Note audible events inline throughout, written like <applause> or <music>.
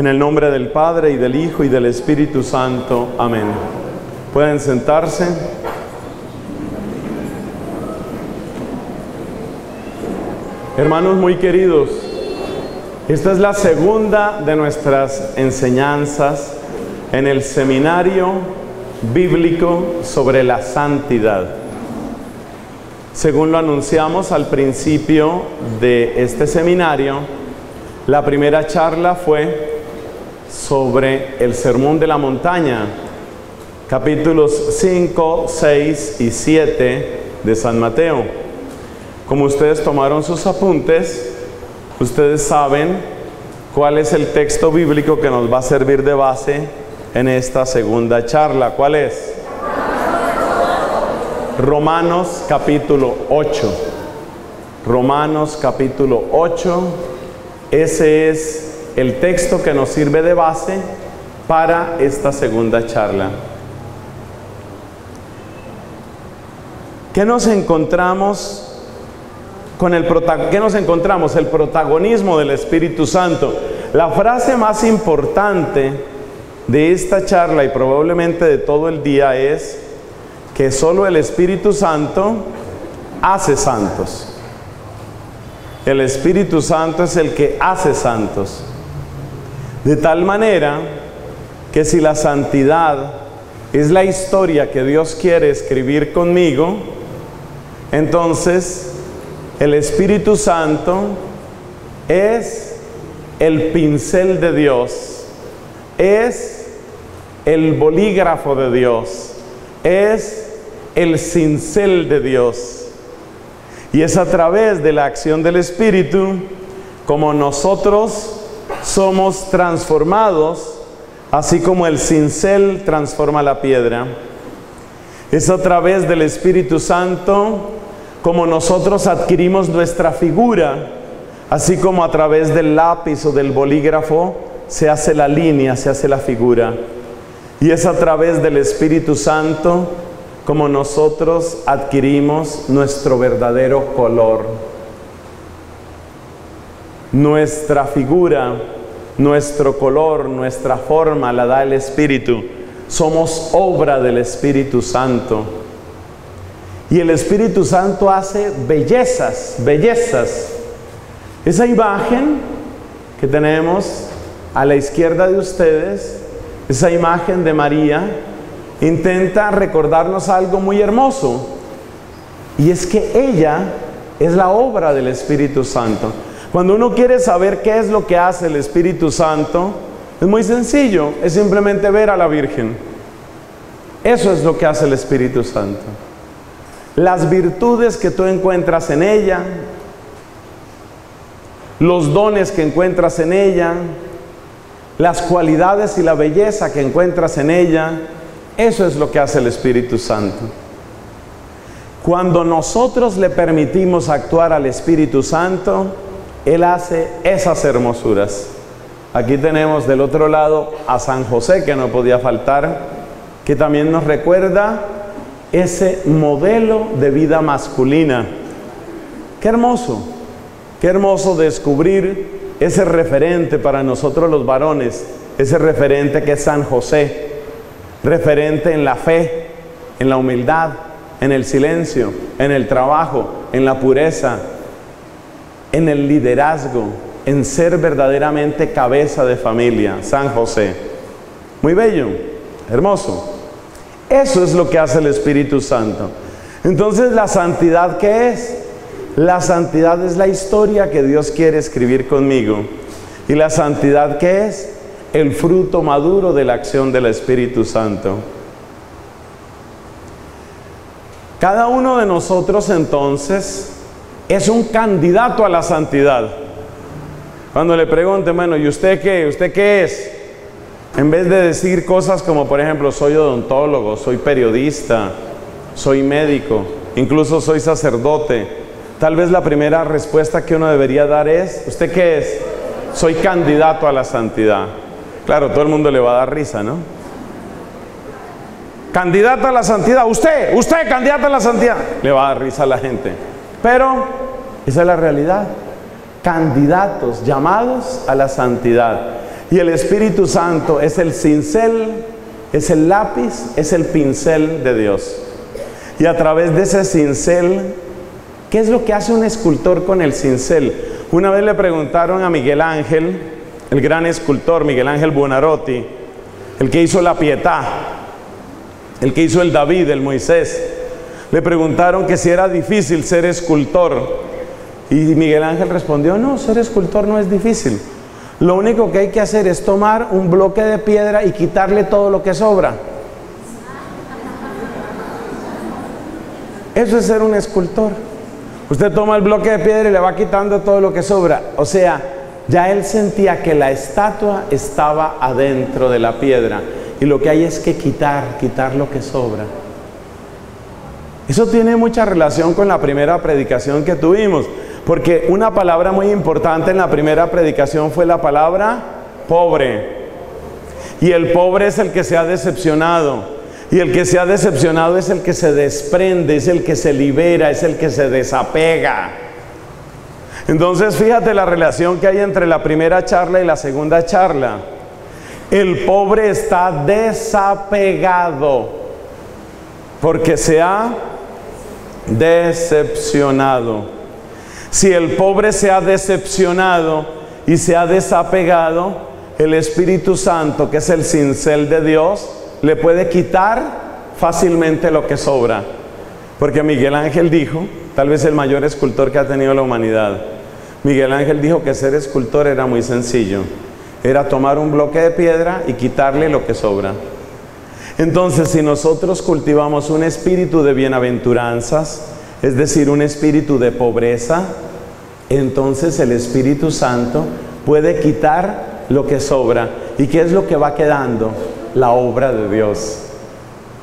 En el nombre del Padre y del Hijo y del Espíritu Santo. Amén. Pueden sentarse. Hermanos muy queridos, esta es la segunda de nuestras enseñanzas en el seminario bíblico sobre la santidad. Según lo anunciamos al principio de este seminario, la primera charla fue sobre el Sermón de la Montaña, capítulos 5, 6 y 7 de San Mateo. Como ustedes tomaron sus apuntes, ustedes saben cuál es el texto bíblico que nos va a servir de base en esta segunda charla. ¿Cuál es? Romanos capítulo 8. Romanos capítulo 8. Ese es el texto que nos sirve de base para esta segunda charla. ¿Qué nos encontramos con el ¿qué nos encontramos? El protagonismo del Espíritu Santo. La frase más importante de esta charla y probablemente de todo el día es que solo el Espíritu Santo hace santos. El Espíritu Santo es el que hace santos. De tal manera que si la santidad es la historia que Dios quiere escribir conmigo, entonces el Espíritu Santo es el pincel de Dios, es el bolígrafo de Dios, es el cincel de Dios. Y es a través de la acción del Espíritu como nosotros somos transformados, así como el cincel transforma la piedra. Es a través del Espíritu Santo como nosotros adquirimos nuestra figura, así como a través del lápiz o del bolígrafo se hace la línea, se hace la figura. Y es a través del Espíritu Santo como nosotros adquirimos nuestro verdadero color. Nuestra figura, nuestro color, nuestra forma la da el Espíritu. Somos obra del Espíritu Santo. Y el Espíritu Santo hace bellezas, bellezas. Esa imagen que tenemos a la izquierda de ustedes, esa imagen de María, intenta recordarnos algo muy hermoso. Y es que ella es la obra del Espíritu Santo. Cuando uno quiere saber qué es lo que hace el Espíritu Santo, es muy sencillo, es simplemente ver a la Virgen. Eso es lo que hace el Espíritu Santo. Las virtudes que tú encuentras en ella, los dones que encuentras en ella, las cualidades y la belleza que encuentras en ella, eso es lo que hace el Espíritu Santo. Cuando nosotros le permitimos actuar al Espíritu Santo, él hace esas hermosuras. Aquí tenemos del otro lado a San José, que no podía faltar, que también nos recuerda ese modelo de vida masculina. Qué hermoso, qué hermoso descubrir ese referente para nosotros los varones, ese referente que es San José, referente en la fe, en la humildad, en el silencio, en el trabajo, en la pureza, en el liderazgo, en ser verdaderamente cabeza de familia, San José. Muy bello, hermoso. Eso es lo que hace el Espíritu Santo. Entonces, ¿la santidad qué es? La santidad es la historia que Dios quiere escribir conmigo. ¿Y la santidad qué es? El fruto maduro de la acción del Espíritu Santo. Cada uno de nosotros entonces es un candidato a la santidad. Cuando le pregunten, bueno, ¿y usted qué? ¿Usted qué es? En vez de decir cosas como, por ejemplo, soy odontólogo, soy periodista, soy médico, incluso soy sacerdote, tal vez la primera respuesta que uno debería dar es, ¿usted qué es? Soy candidato a la santidad. Claro, todo el mundo le va a dar risa, ¿no? Candidato a la santidad, usted, usted candidato a la santidad, le va a dar risa a la gente. Pero esa es la realidad. Candidatos llamados a la santidad. Y el Espíritu Santo es el cincel, es el lápiz, es el pincel de Dios. Y a través de ese cincel, ¿qué es lo que hace un escultor con el cincel? Una vez le preguntaron a Miguel Ángel, el gran escultor Miguel Ángel Buonarroti, el que hizo la Pietà, el que hizo el David, el Moisés, le preguntaron que si era difícil ser escultor. Y Miguel Ángel respondió, no, ser escultor no es difícil. Lo único que hay que hacer es tomar un bloque de piedra y quitarle todo lo que sobra. Eso es ser un escultor. Usted toma el bloque de piedra y le va quitando todo lo que sobra. O sea, ya él sentía que la estatua estaba adentro de la piedra. Y lo que hay es que quitar, quitar lo que sobra. Eso tiene mucha relación con la primera predicación que tuvimos, porque una palabra muy importante en la primera predicación fue la palabra pobre. Y el pobre es el que se ha decepcionado. Y el que se ha decepcionado es el que se desprende, es el que se libera, es el que se desapega. Entonces fíjate la relación que hay entre la primera charla y la segunda charla. El pobre está desapegado porque se ha decepcionado. Si el pobre se ha decepcionado y se ha desapegado, el Espíritu Santo, que es el cincel de Dios, le puede quitar fácilmente lo que sobra. Porque Miguel Ángel dijo, tal vez el mayor escultor que ha tenido la humanidad, Miguel Ángel dijo que ser escultor era muy sencillo. Era tomar un bloque de piedra y quitarle lo que sobra. Entonces, si nosotros cultivamos un espíritu de bienaventuranzas, es decir, un espíritu de pobreza, entonces el Espíritu Santo puede quitar lo que sobra. ¿Y qué es lo que va quedando? La obra de Dios.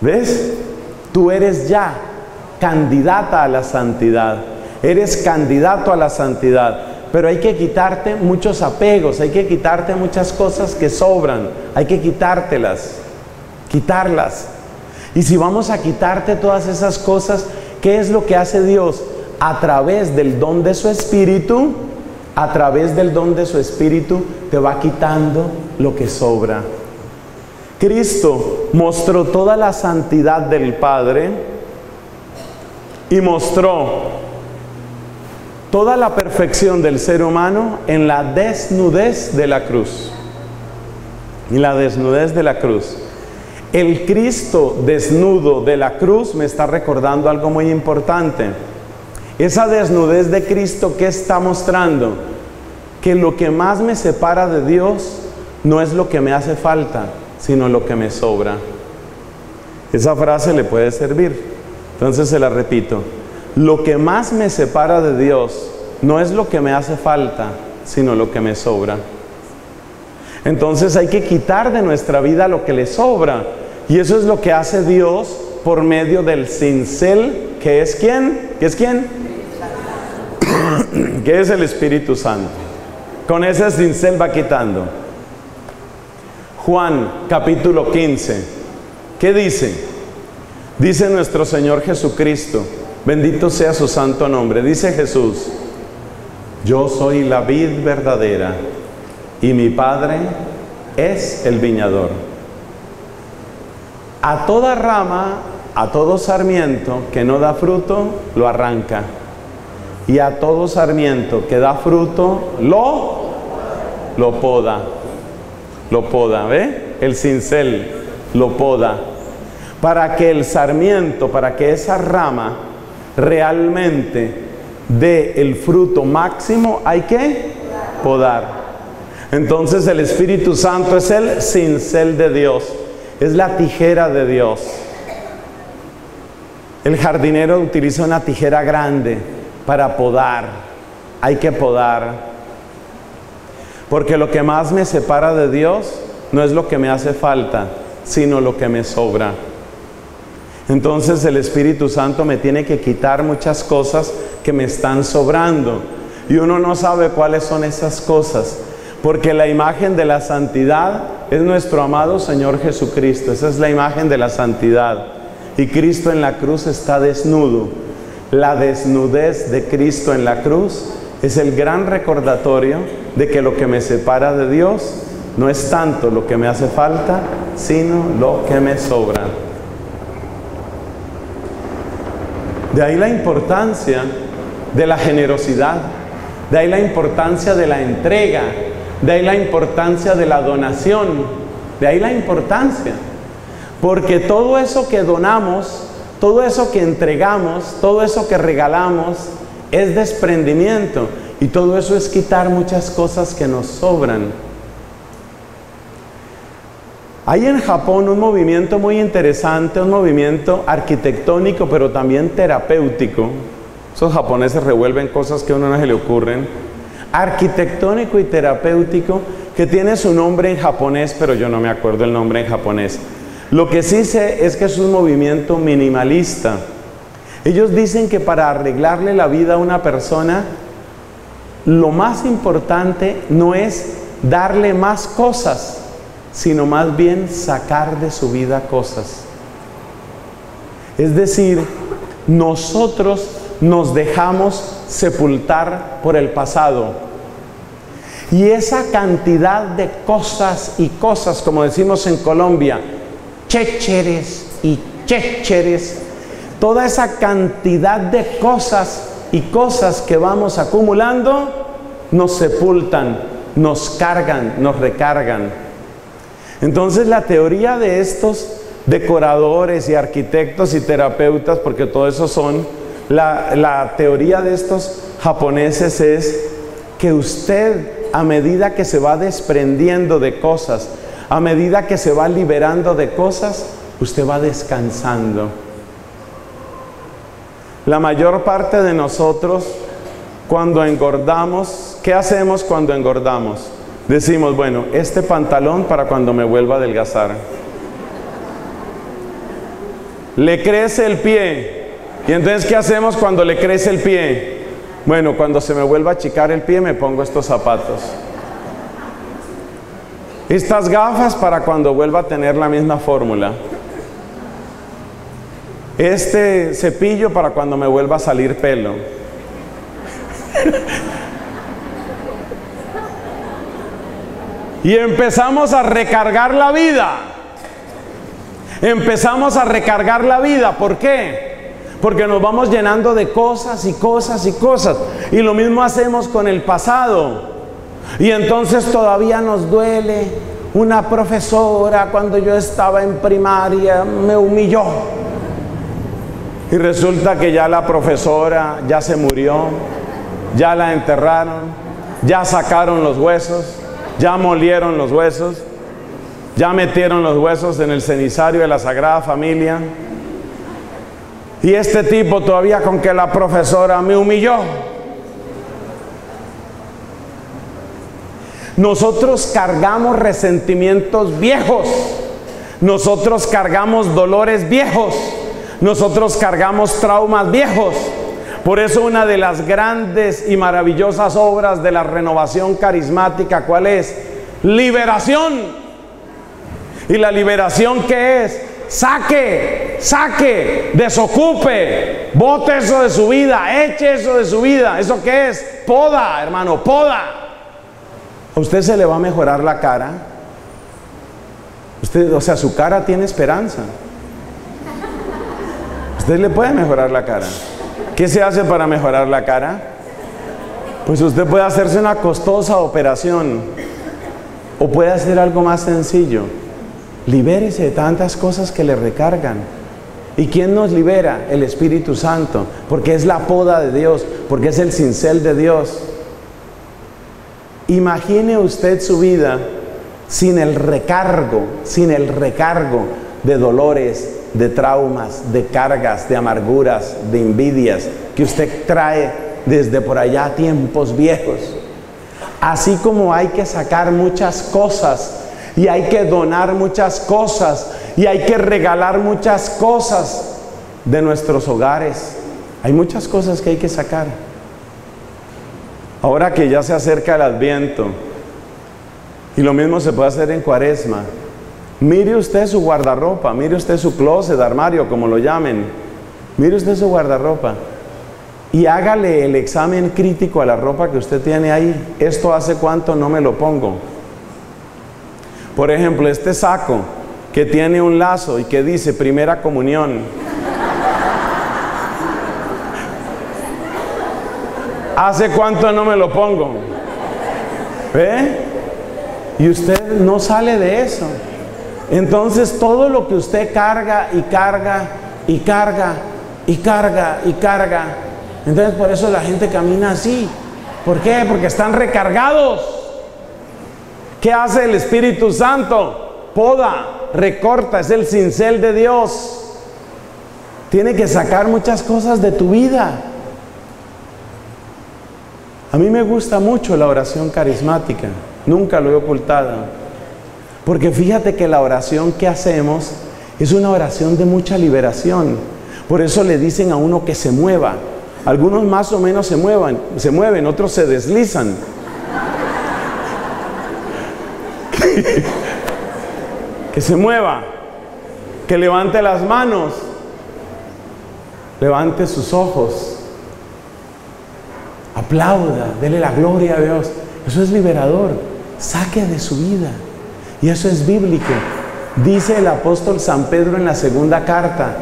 ¿Ves? Tú eres ya candidata a la santidad. Eres candidato a la santidad. Pero hay que quitarte muchos apegos, hay que quitarte muchas cosas que sobran, hay que quitártelas quitarlas. Y si vamos a quitarte todas esas cosas, ¿qué es lo que hace Dios? A través del don de su espíritu, a través del don de su espíritu, te va quitando lo que sobra. Cristo mostró toda la santidad del Padre y mostró toda la perfección del ser humano en la desnudez de la cruz. Y la desnudez de la cruz. El Cristo desnudo de la cruz me está recordando algo muy importante. Esa desnudez de Cristo que está mostrando que lo que más me separa de Dios no es lo que me hace falta, sino lo que me sobra. Esa frase le puede servir. Entonces se la repito. Lo que más me separa de Dios no es lo que me hace falta, sino lo que me sobra. Entonces hay que quitar de nuestra vida lo que le sobra. Y eso es lo que hace Dios por medio del cincel, que es quién? ¿Qué es quién? <coughs> que es el Espíritu Santo. Con ese cincel va quitando. Juan capítulo 15. ¿Qué dice? Dice nuestro Señor Jesucristo, bendito sea su santo nombre. Dice Jesús, yo soy la vid verdadera y mi Padre es el viñador. A toda rama, a todo sarmiento que no da fruto, lo arranca. Y a todo sarmiento que da fruto, lo, lo poda. Lo poda, ¿ve? El cincel lo poda. Para que el sarmiento, para que esa rama realmente dé el fruto máximo, hay que podar. Entonces el Espíritu Santo es el cincel de Dios, es la tijera de Dios. El jardinero utiliza una tijera grande para podar. Hay que podar. Porque lo que más me separa de Dios no es lo que me hace falta, sino lo que me sobra. Entonces el Espíritu Santo me tiene que quitar muchas cosas que me están sobrando. Y uno no sabe cuáles son esas cosas, porque la imagen de la santidad es nuestro amado Señor Jesucristo. Esa es la imagen de la santidad. Y Cristo en la cruz está desnudo. La desnudez de Cristo en la cruz es el gran recordatorio de que lo que me separa de Dios no es tanto lo que me hace falta, sino lo que me sobra. De ahí la importancia de la generosidad, de ahí la importancia de la entrega, de ahí la importancia de la donación, de ahí la importancia. Porque todo eso que donamos, todo eso que entregamos, todo eso que regalamos, es desprendimiento. Y todo eso es quitar muchas cosas que nos sobran. Hay en Japón un movimiento muy interesante, un movimiento arquitectónico, pero también terapéutico. Esos japoneses revuelven cosas que a uno no se le ocurren. Arquitectónico y terapéutico, que tiene su nombre en japonés, pero yo no me acuerdo el nombre en japonés. Lo que sí sé es que es un movimiento minimalista. Ellos dicen que para arreglarle la vida a una persona, lo más importante no es darle más cosas, sino más bien sacar de su vida cosas. Es decir, nosotros nos dejamos sepultar por el pasado. Y esa cantidad de cosas y cosas, como decimos en Colombia, chécheres y chécheres, toda esa cantidad de cosas y cosas que vamos acumulando, nos sepultan, nos cargan, nos recargan. Entonces la teoría de estos decoradores y arquitectos y terapeutas, porque todo eso son, la, teoría de estos japoneses es que usted a medida que se va desprendiendo de cosas, a medida que se va liberando de cosas, usted va descansando. La mayor parte de nosotros, cuando engordamos, ¿qué hacemos cuando engordamos? Decimos, bueno, este pantalón para cuando me vuelva a adelgazar. Le crece el pie. ¿Y entonces qué hacemos cuando le crece el pie? Bueno, cuando se me vuelva a achicar el pie me pongo estos zapatos. Estas gafas para cuando vuelva a tener la misma fórmula. Este cepillo para cuando me vuelva a salir pelo. Y empezamos a recargar la vida. Empezamos a recargar la vida. ¿Por qué? Porque nos vamos llenando de cosas y cosas y cosas. Y lo mismo hacemos con el pasado. Y entonces todavía nos duele. Una profesora cuando yo estaba en primaria me humilló. Y resulta que ya la profesora ya se murió, ya la enterraron, ya sacaron los huesos ya molieron los huesos, ya metieron los huesos en el cenizario de la Sagrada Familia. Y este tipo todavía con que la profesora me humilló. Nosotros cargamos resentimientos viejos. Nosotros cargamos dolores viejos. Nosotros cargamos traumas viejos. Por eso una de las grandes y maravillosas obras de la renovación carismática, ¿cuál es? Liberación. ¿Y la liberación qué es? Saque, saque, desocupe, bote eso de su vida, eche eso de su vida. ¿Eso qué es? Poda, hermano, poda. ¿A usted se le va a mejorar la cara? Usted, o sea, su cara tiene esperanza. Usted le puede mejorar la cara. ¿Qué se hace para mejorar la cara? Pues usted puede hacerse una costosa operación o puede hacer algo más sencillo. Libérese de tantas cosas que le recargan. ¿Y quién nos libera? El Espíritu Santo, porque es la poda de Dios, porque es el cincel de Dios. Imagine usted su vida sin el recargo, sin el recargo de dolores, de traumas, de cargas, de amarguras, de envidias que usted trae desde por allá tiempos viejos. Así como hay que sacar muchas cosas y hay que donar muchas cosas y hay que regalar muchas cosas de nuestros hogares. Hay muchas cosas que hay que sacar. Ahora que ya se acerca el adviento, y lo mismo se puede hacer en cuaresma, mire usted su guardarropa, mire usted su closet, armario, como lo llamen, mire usted su guardarropa y hágale el examen crítico a la ropa que usted tiene ahí. Esto hace cuánto no me lo pongo. Por ejemplo, este saco que tiene un lazo y que dice primera comunión. ¿Hace cuánto no me lo pongo? ¿Ve? Y usted no sale de eso. Entonces todo lo que usted carga y carga y carga y carga y carga. Entonces por eso la gente camina así. ¿Por qué? Porque están recargados. ¿Qué hace el Espíritu Santo? Poda, recorta, es el cincel de Dios. Tiene que sacar muchas cosas de tu vida. A mí me gusta mucho la oración carismática, nunca lo he ocultado. Porque fíjate que la oración que hacemos es una oración de mucha liberación. Por eso le dicen a uno que se mueva. Algunos más o menos se se mueven, otros se deslizan. <laughs> que se mueva, que levante las manos, levante sus ojos, aplauda, dele la gloria a Dios. Eso es liberador, saque de su vida. Y eso es bíblico. Dice el apóstol San Pedro en la segunda carta,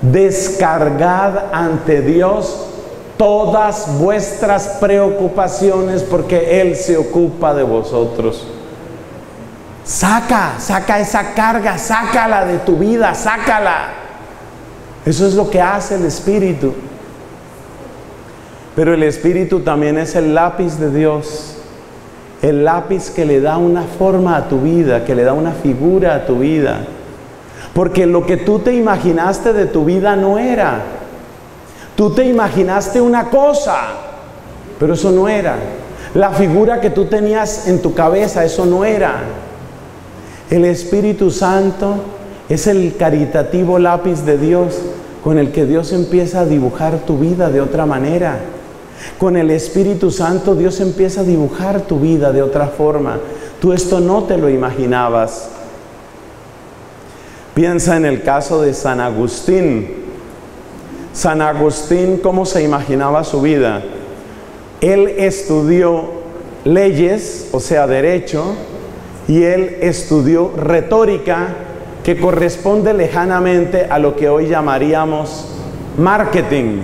descargad ante Dios todas vuestras preocupaciones porque Él se ocupa de vosotros. Saca, saca esa carga, sácala de tu vida, sácala. Eso es lo que hace el Espíritu. Pero el Espíritu también es el lápiz de Dios. El lápiz que le da una forma a tu vida, que le da una figura a tu vida. Porque lo que tú te imaginaste de tu vida no era. Tú te imaginaste una cosa, pero eso no era. La figura que tú tenías en tu cabeza, eso no era. El Espíritu Santo es el caritativo lápiz de Dios con el que Dios empieza a dibujar tu vida de otra manera. Con el Espíritu Santo Dios empieza a dibujar tu vida de otra forma. Tú esto no te lo imaginabas. Piensa en el caso de San Agustín. San Agustín, ¿cómo se imaginaba su vida? Él estudió leyes, o sea, derecho, y él estudió retórica, que corresponde lejanamente a lo que hoy llamaríamos marketing,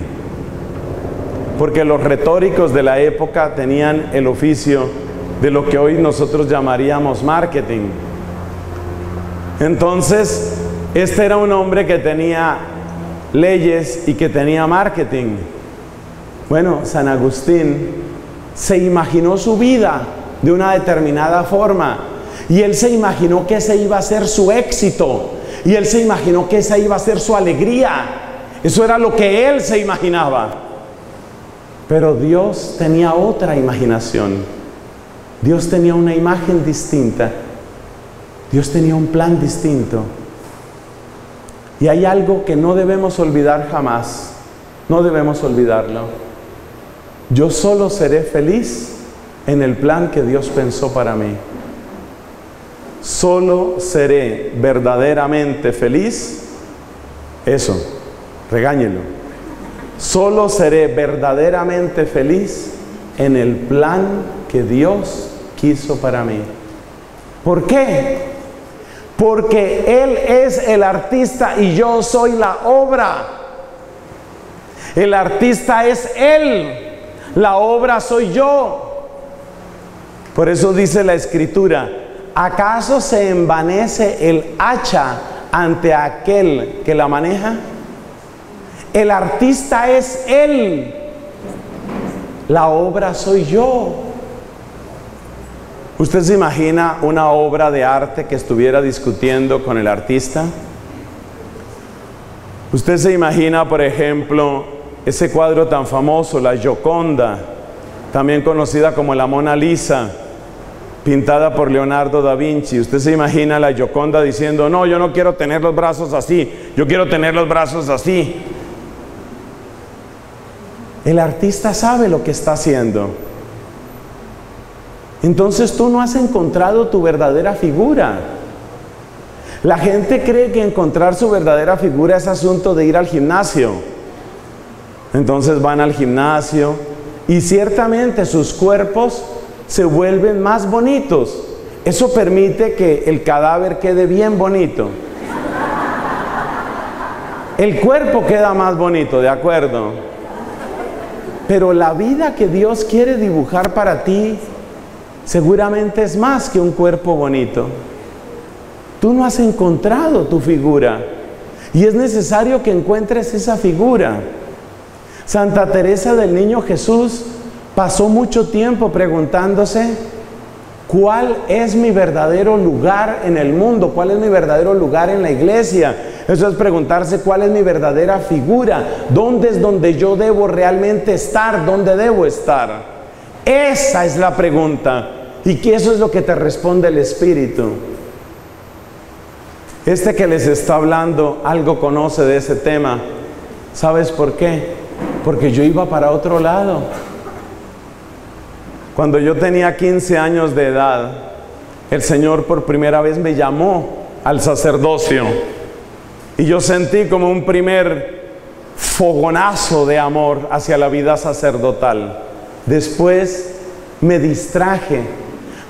porque los retóricos de la época tenían el oficio de lo que hoy nosotros llamaríamos marketing. Entonces, este era un hombre que tenía leyes y que tenía marketing. Bueno, San Agustín se imaginó su vida de una determinada forma y él se imaginó que ese iba a ser su éxito y él se imaginó que esa iba a ser su alegría. Eso era lo que él se imaginaba. Pero Dios tenía otra imaginación. Dios tenía una imagen distinta. Dios tenía un plan distinto. Y hay algo que no debemos olvidar jamás. No debemos olvidarlo. Yo solo seré feliz en el plan que Dios pensó para mí. Solo seré verdaderamente feliz. Eso, regáñelo. Solo seré verdaderamente feliz en el plan que Dios quiso para mí. ¿Por qué? Porque Él es el artista y yo soy la obra. El artista es Él, la obra soy yo. Por eso dice la escritura, ¿acaso se envanece el hacha ante aquel que la maneja? El artista es Él, la obra soy yo. ¿Usted se imagina una obra de arte que estuviera discutiendo con el artista? ¿Usted se imagina, por ejemplo, ese cuadro tan famoso, la Gioconda, también conocida como la Mona Lisa? Pintada por Leonardo da Vinci. Usted se imagina la Gioconda diciendo, no, yo no quiero tener los brazos así, yo quiero tener los brazos así. El artista sabe lo que está haciendo. Entonces tú no has encontrado tu verdadera figura. La gente cree que encontrar su verdadera figura es asunto de ir al gimnasio. Entonces van al gimnasio y ciertamente sus cuerpos se vuelven más bonitos. Eso permite que el cadáver quede bien bonito. El cuerpo queda más bonito, ¿de acuerdo? Pero la vida que Dios quiere dibujar para ti seguramente es más que un cuerpo bonito. Tú no has encontrado tu figura y es necesario que encuentres esa figura. Santa Teresa del Niño Jesús pasó mucho tiempo preguntándose cuál es mi verdadero lugar en el mundo, cuál es mi verdadero lugar en la iglesia. Eso es preguntarse cuál es mi verdadera figura, dónde es donde yo debo realmente estar, dónde debo estar. Esa es la pregunta. Y que eso es lo que te responde el Espíritu. Este que les está hablando algo conoce de ese tema. ¿Sabes por qué? Porque yo iba para otro lado. Cuando yo tenía 15 años de edad, el Señor por primera vez me llamó al sacerdocio. Y yo sentí como un primer fogonazo de amor hacia la vida sacerdotal. Después me distraje.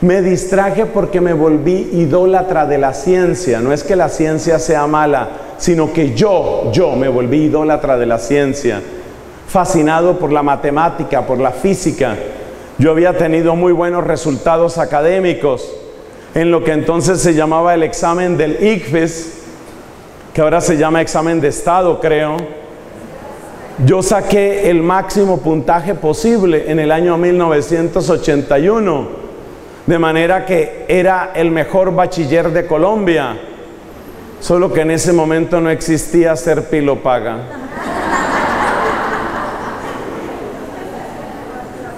Me distraje porque me volví idólatra de la ciencia. No es que la ciencia sea mala, sino que yo, yo me volví idólatra de la ciencia. Fascinado por la matemática, por la física yo había tenido muy buenos resultados académicos en lo que entonces se llamaba el examen del ICFES, que ahora se llama examen de Estado, creo. Yo saqué el máximo puntaje posible en el año 1981, de manera que era el mejor bachiller de Colombia, solo que en ese momento no existía ser pilopaga.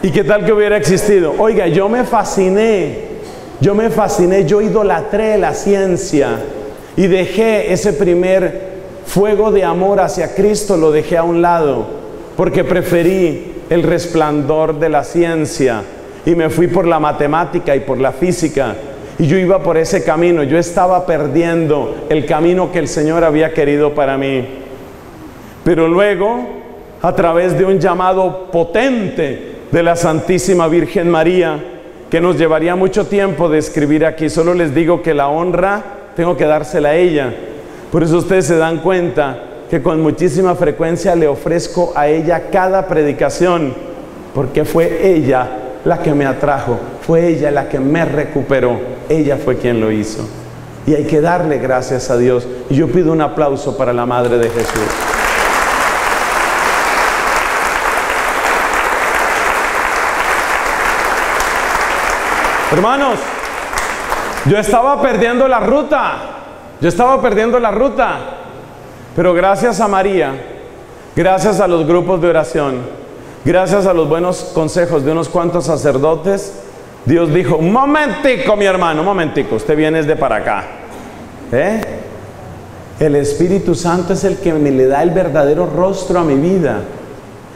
¿Y qué tal que hubiera existido? Oiga, yo me fasciné, yo me fasciné, yo idolatré la ciencia y dejé ese primer fuego de amor hacia Cristo, lo dejé a un lado, porque preferí el resplandor de la ciencia y me fui por la matemática y por la física. Y yo iba por ese camino, yo estaba perdiendo el camino que el Señor había querido para mí. Pero luego, a través de un llamado potente, de la Santísima Virgen María, que nos llevaría mucho tiempo de escribir aquí. Solo les digo que la honra tengo que dársela a ella. Por eso ustedes se dan cuenta que con muchísima frecuencia le ofrezco a ella cada predicación, porque fue ella la que me atrajo, fue ella la que me recuperó, ella fue quien lo hizo. Y hay que darle gracias a Dios. Y yo pido un aplauso para la Madre de Jesús. Hermanos, yo estaba perdiendo la ruta, yo estaba perdiendo la ruta, pero gracias a María, gracias a los grupos de oración, gracias a los buenos consejos de unos cuantos sacerdotes, Dios dijo, un momentico mi hermano, un momentico, usted viene de para acá. ¿Eh? El Espíritu Santo es el que me le da el verdadero rostro a mi vida,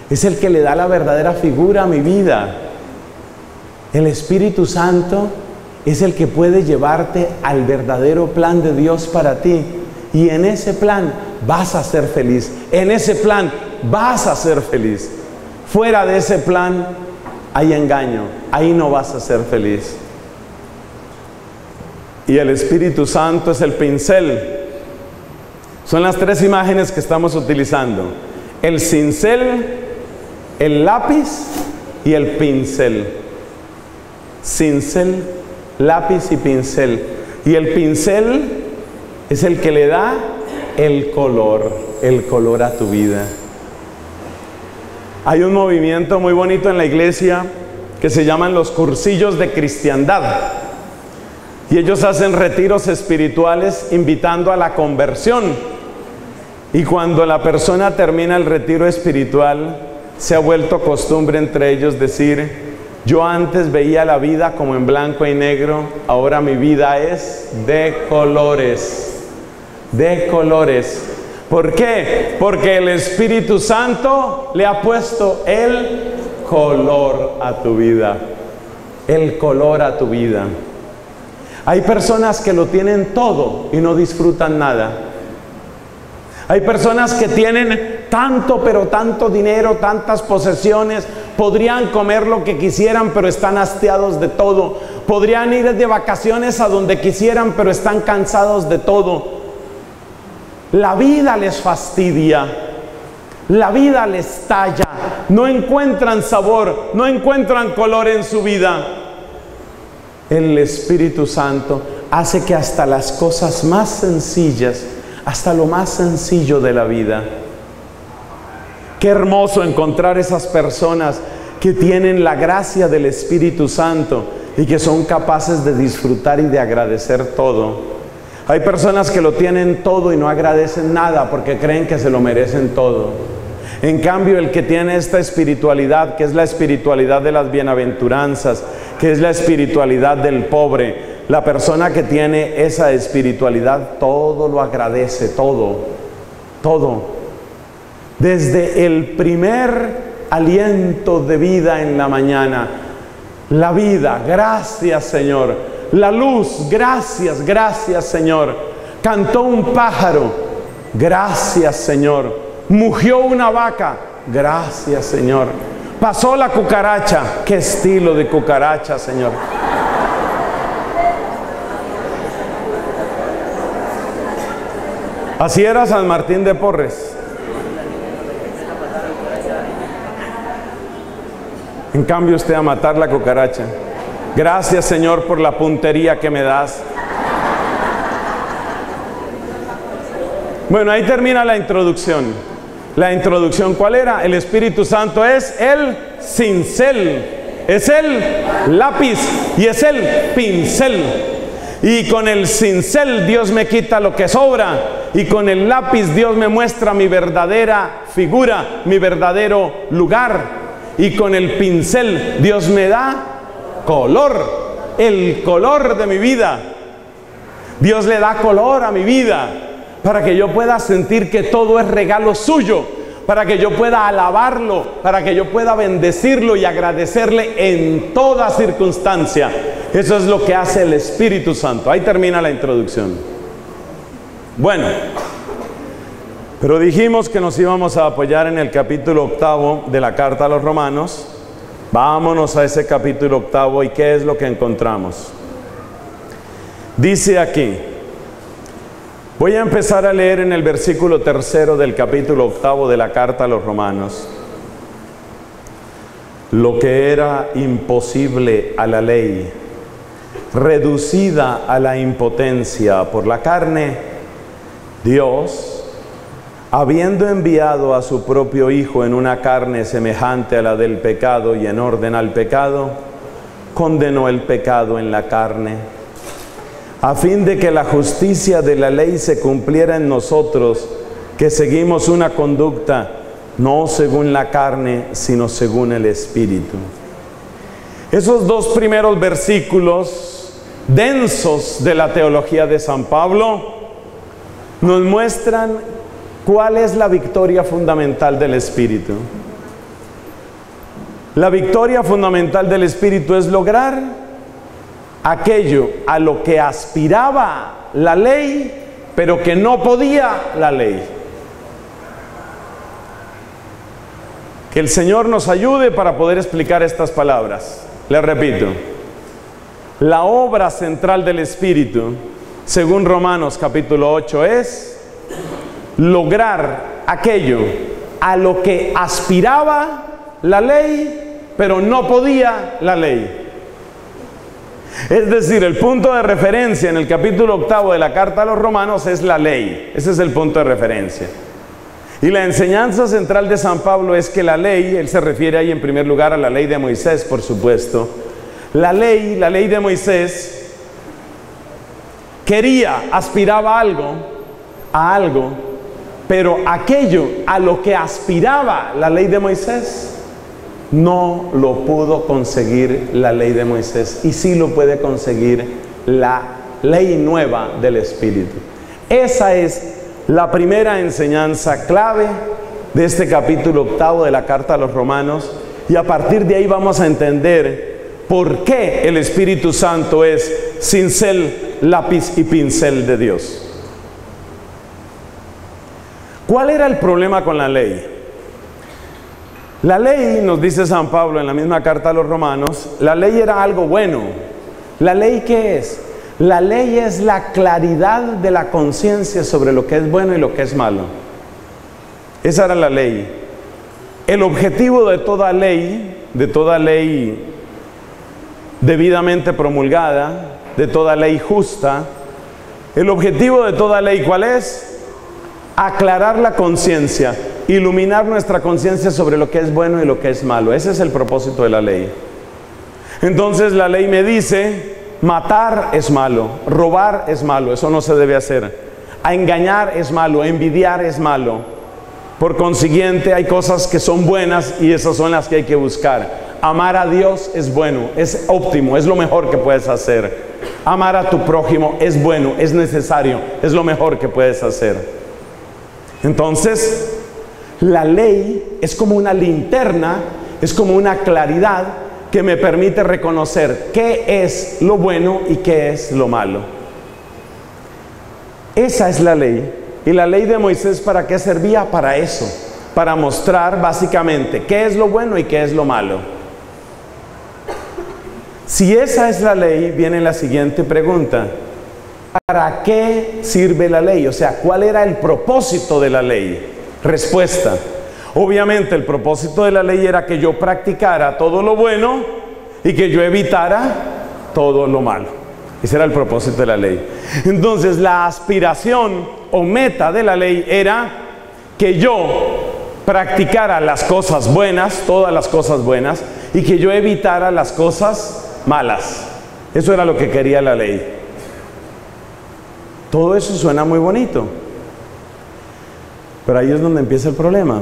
es el que le da la verdadera figura a mi vida. El Espíritu Santo es el que puede llevarte al verdadero plan de Dios para ti. Y en ese plan vas a ser feliz. En ese plan vas a ser feliz. Fuera de ese plan hay engaño. Ahí no vas a ser feliz. Y el Espíritu Santo es el pincel. Son las tres imágenes que estamos utilizando. El cincel, el lápiz y el pincel cincel, lápiz y pincel. Y el pincel es el que le da el color, el color a tu vida. Hay un movimiento muy bonito en la iglesia que se llaman los cursillos de cristiandad. Y ellos hacen retiros espirituales invitando a la conversión. Y cuando la persona termina el retiro espiritual, se ha vuelto costumbre entre ellos decir, Yo antes veía la vida como en blanco y negro, ahora mi vida es de colores, de colores. ¿Por qué? Porque el Espíritu Santo le ha puesto el color a tu vida, el color a tu vida. Hay personas que lo tienen todo y no disfrutan nada. Hay personas que tienen tanto, pero tanto dinero, tantas posesiones, podrían comer lo que quisieran, pero están hastiados de todo. Podrían ir de vacaciones a donde quisieran, pero están cansados de todo. La vida les fastidia. La vida les talla. No encuentran sabor, no encuentran color en su vida. El Espíritu Santo hace que hasta las cosas más sencillas, hasta lo más sencillo de la vida, Qué hermoso encontrar esas personas que tienen la gracia del Espíritu Santo y que son capaces de disfrutar y de agradecer todo. Hay personas que lo tienen todo y no agradecen nada porque creen que se lo merecen todo. En cambio, el que tiene esta espiritualidad, que es la espiritualidad de las bienaventuranzas, que es la espiritualidad del pobre, la persona que tiene esa espiritualidad, todo lo agradece, todo, todo desde el primer aliento de vida en la mañana. La vida, gracias Señor. La luz, gracias, gracias Señor. Cantó un pájaro, gracias Señor. Mugió una vaca, gracias Señor. Pasó la cucaracha, qué estilo de cucaracha Señor. Así era San Martín de Porres. En cambio usted a matar la cucaracha. Gracias Señor por la puntería que me das. Bueno, ahí termina la introducción. La introducción, ¿cuál era? El Espíritu Santo es el cincel, es el lápiz y es el pincel. Y con el cincel Dios me quita lo que sobra y con el lápiz Dios me muestra mi verdadera figura, mi verdadero lugar y con el pincel Dios me da color, el color de mi vida. Dios le da color a mi vida para que yo pueda sentir que todo es regalo suyo, para que yo pueda alabarlo, para que yo pueda bendecirlo y agradecerle en toda circunstancia. Eso es lo que hace el Espíritu Santo. Ahí termina la introducción. Bueno, pero dijimos que nos íbamos a apoyar en el capítulo octavo de la carta a los romanos. Vámonos a ese capítulo octavo y qué es lo que encontramos. Dice aquí, voy a empezar a leer en el versículo tercero del capítulo octavo de la carta a los romanos. Lo que era imposible a la ley, reducida a la impotencia por la carne, Dios habiendo enviado a su propio Hijo en una carne semejante a la del pecado y en orden al pecado, condenó el pecado en la carne, a fin de que la justicia de la ley se cumpliera en nosotros, que seguimos una conducta no según la carne, sino según el Espíritu. Esos dos primeros versículos densos de la teología de San Pablo nos muestran ¿Cuál es la victoria fundamental del Espíritu? La victoria fundamental del Espíritu es lograr aquello a lo que aspiraba la ley, pero que no podía la ley. Que el Señor nos ayude para poder explicar estas palabras. Le repito, la obra central del Espíritu, según Romanos capítulo 8, es lograr aquello a lo que aspiraba la ley, pero no podía la ley. Es decir, el punto de referencia en el capítulo octavo de la carta a los romanos es la ley. Ese es el punto de referencia. Y la enseñanza central de San Pablo es que la ley, él se refiere ahí en primer lugar a la ley de Moisés, por supuesto. La ley, la ley de Moisés, quería, aspiraba a algo, a algo pero aquello a lo que aspiraba la ley de Moisés no lo pudo conseguir la ley de Moisés y sí lo puede conseguir la ley nueva del Espíritu. Esa es la primera enseñanza clave de este capítulo octavo de la carta a los romanos y a partir de ahí vamos a entender por qué el Espíritu Santo es cincel, lápiz y pincel de Dios. ¿Cuál era el problema con la ley? La ley, nos dice San Pablo en la misma carta a los romanos, la ley era algo bueno. ¿La ley qué es? La ley es la claridad de la conciencia sobre lo que es bueno y lo que es malo. Esa era la ley. El objetivo de toda ley, de toda ley debidamente promulgada, de toda ley justa, el objetivo de toda ley, ¿cuál es? Aclarar la conciencia, iluminar nuestra conciencia sobre lo que es bueno y lo que es malo. Ese es el propósito de la ley. Entonces la ley me dice, matar es malo, robar es malo, eso no se debe hacer. A engañar es malo, envidiar es malo. Por consiguiente hay cosas que son buenas y esas son las que hay que buscar. Amar a Dios es bueno, es óptimo, es lo mejor que puedes hacer. Amar a tu prójimo es bueno, es necesario, es lo mejor que puedes hacer. Entonces, la ley es como una linterna, es como una claridad que me permite reconocer qué es lo bueno y qué es lo malo. Esa es la ley. ¿Y la ley de Moisés para qué servía? Para eso, para mostrar básicamente qué es lo bueno y qué es lo malo. Si esa es la ley, viene la siguiente pregunta. ¿Para qué sirve la ley? O sea, ¿cuál era el propósito de la ley? Respuesta. Obviamente el propósito de la ley era que yo practicara todo lo bueno y que yo evitara todo lo malo. Ese era el propósito de la ley. Entonces la aspiración o meta de la ley era que yo practicara las cosas buenas, todas las cosas buenas, y que yo evitara las cosas malas. Eso era lo que quería la ley. Todo eso suena muy bonito. Pero ahí es donde empieza el problema.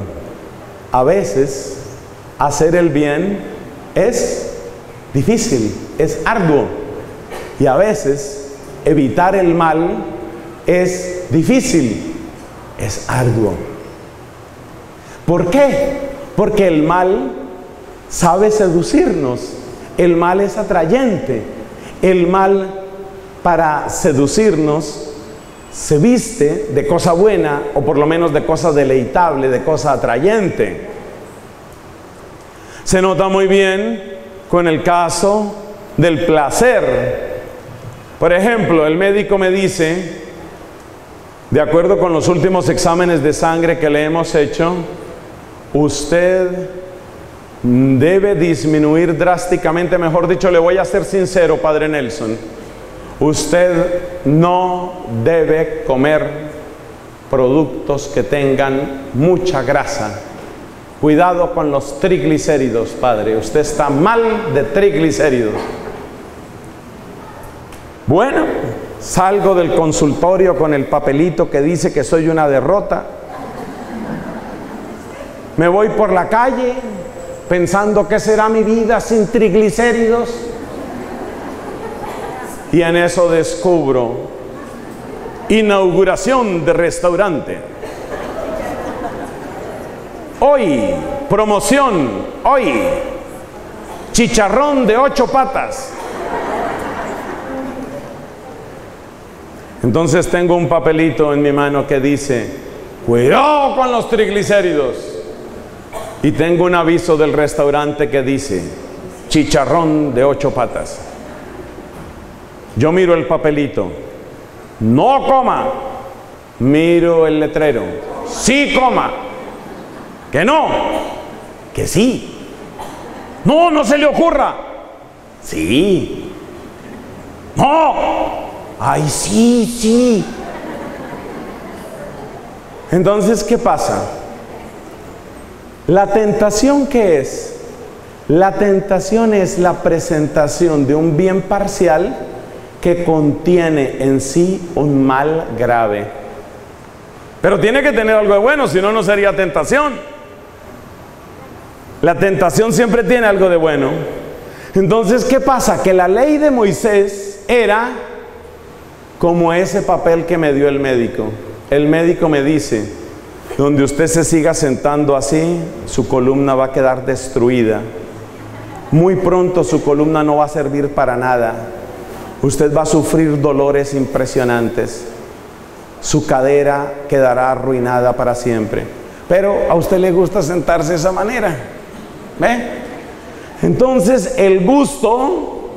A veces hacer el bien es difícil, es arduo. Y a veces evitar el mal es difícil, es arduo. ¿Por qué? Porque el mal sabe seducirnos. El mal es atrayente. El mal para seducirnos se viste de cosa buena o por lo menos de cosa deleitable, de cosa atrayente. Se nota muy bien con el caso del placer. Por ejemplo, el médico me dice, de acuerdo con los últimos exámenes de sangre que le hemos hecho, usted debe disminuir drásticamente, mejor dicho, le voy a ser sincero, Padre Nelson, Usted no debe comer productos que tengan mucha grasa. Cuidado con los triglicéridos, Padre. Usted está mal de triglicéridos. Bueno, salgo del consultorio con el papelito que dice que soy una derrota. Me voy por la calle pensando que será mi vida sin triglicéridos. Y en eso descubro inauguración de restaurante. Hoy, promoción, hoy, chicharrón de ocho patas. Entonces tengo un papelito en mi mano que dice, cuidado con los triglicéridos. Y tengo un aviso del restaurante que dice, chicharrón de ocho patas. Yo miro el papelito. No coma. Miro el letrero. Sí coma. Que no. Que sí. No, no se le ocurra. Sí. No. Ay, sí, sí. Entonces, ¿qué pasa? La tentación que es? La tentación es la presentación de un bien parcial que contiene en sí un mal grave. Pero tiene que tener algo de bueno, si no, no sería tentación. La tentación siempre tiene algo de bueno. Entonces, ¿qué pasa? Que la ley de Moisés era como ese papel que me dio el médico. El médico me dice, donde usted se siga sentando así, su columna va a quedar destruida. Muy pronto su columna no va a servir para nada. Usted va a sufrir dolores impresionantes. Su cadera quedará arruinada para siempre. Pero a usted le gusta sentarse de esa manera. ¿Ve? Entonces el gusto,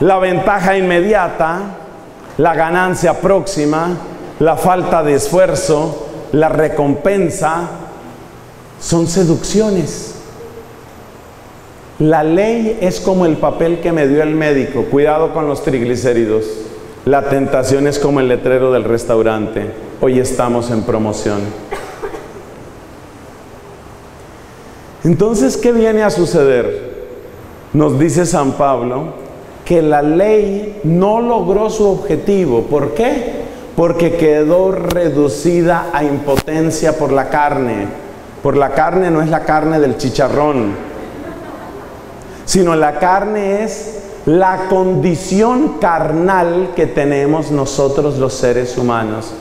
la ventaja inmediata, la ganancia próxima, la falta de esfuerzo, la recompensa, son seducciones. La ley es como el papel que me dio el médico. Cuidado con los triglicéridos. La tentación es como el letrero del restaurante. Hoy estamos en promoción. Entonces, ¿qué viene a suceder? Nos dice San Pablo que la ley no logró su objetivo. ¿Por qué? Porque quedó reducida a impotencia por la carne. Por la carne no es la carne del chicharrón, sino la carne es la condición carnal que tenemos nosotros los seres humanos.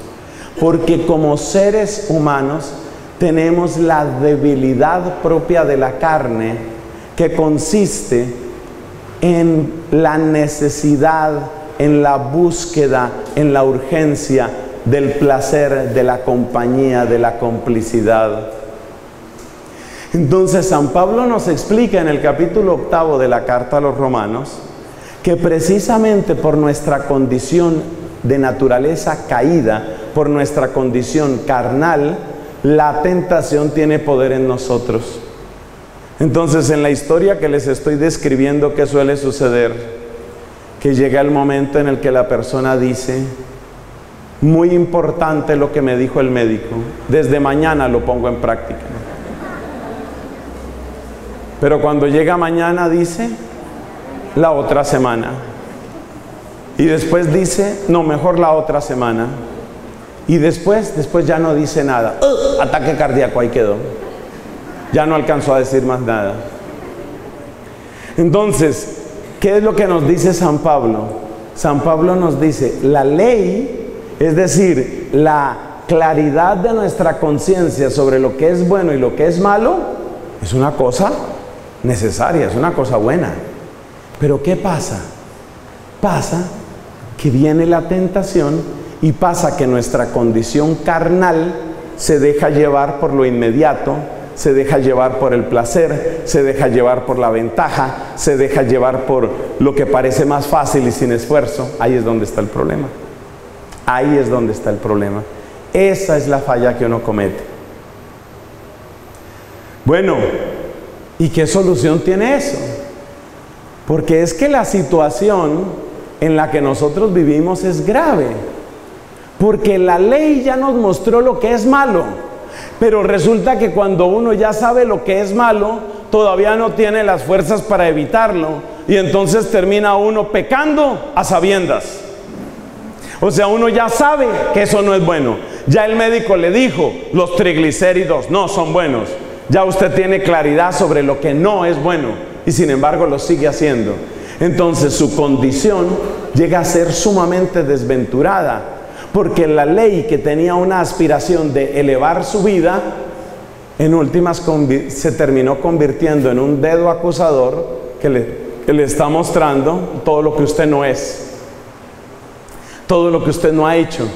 Porque como seres humanos tenemos la debilidad propia de la carne que consiste en la necesidad, en la búsqueda, en la urgencia del placer, de la compañía, de la complicidad. Entonces San Pablo nos explica en el capítulo octavo de la carta a los romanos que precisamente por nuestra condición de naturaleza caída, por nuestra condición carnal, la tentación tiene poder en nosotros. Entonces, en la historia que les estoy describiendo, ¿qué suele suceder? Que llega el momento en el que la persona dice, muy importante lo que me dijo el médico, desde mañana lo pongo en práctica. Pero cuando llega mañana dice, la otra semana. Y después dice, no, mejor la otra semana. Y después, después ya no dice nada. Ataque cardíaco, ahí quedó. Ya no alcanzó a decir más nada. Entonces, ¿qué es lo que nos dice San Pablo? San Pablo nos dice, la ley, es decir, la claridad de nuestra conciencia sobre lo que es bueno y lo que es malo, es una cosa necesaria, es una cosa buena. Pero ¿qué pasa? Pasa que viene la tentación y pasa que nuestra condición carnal se deja llevar por lo inmediato, se deja llevar por el placer, se deja llevar por la ventaja, se deja llevar por lo que parece más fácil y sin esfuerzo. Ahí es donde está el problema. Ahí es donde está el problema. Esa es la falla que uno comete. Bueno, ¿y qué solución tiene eso? Porque es que la situación en la que nosotros vivimos es grave. Porque la ley ya nos mostró lo que es malo. Pero resulta que cuando uno ya sabe lo que es malo, todavía no tiene las fuerzas para evitarlo. Y entonces termina uno pecando a sabiendas. O sea, uno ya sabe que eso no es bueno. Ya el médico le dijo, los triglicéridos no son buenos. Ya usted tiene claridad sobre lo que no es bueno y sin embargo lo sigue haciendo. Entonces su condición llega a ser sumamente desventurada porque la ley que tenía una aspiración de elevar su vida, en últimas se terminó convirtiendo en un dedo acusador que le, le está mostrando todo lo que usted no es, todo lo que usted no ha hecho,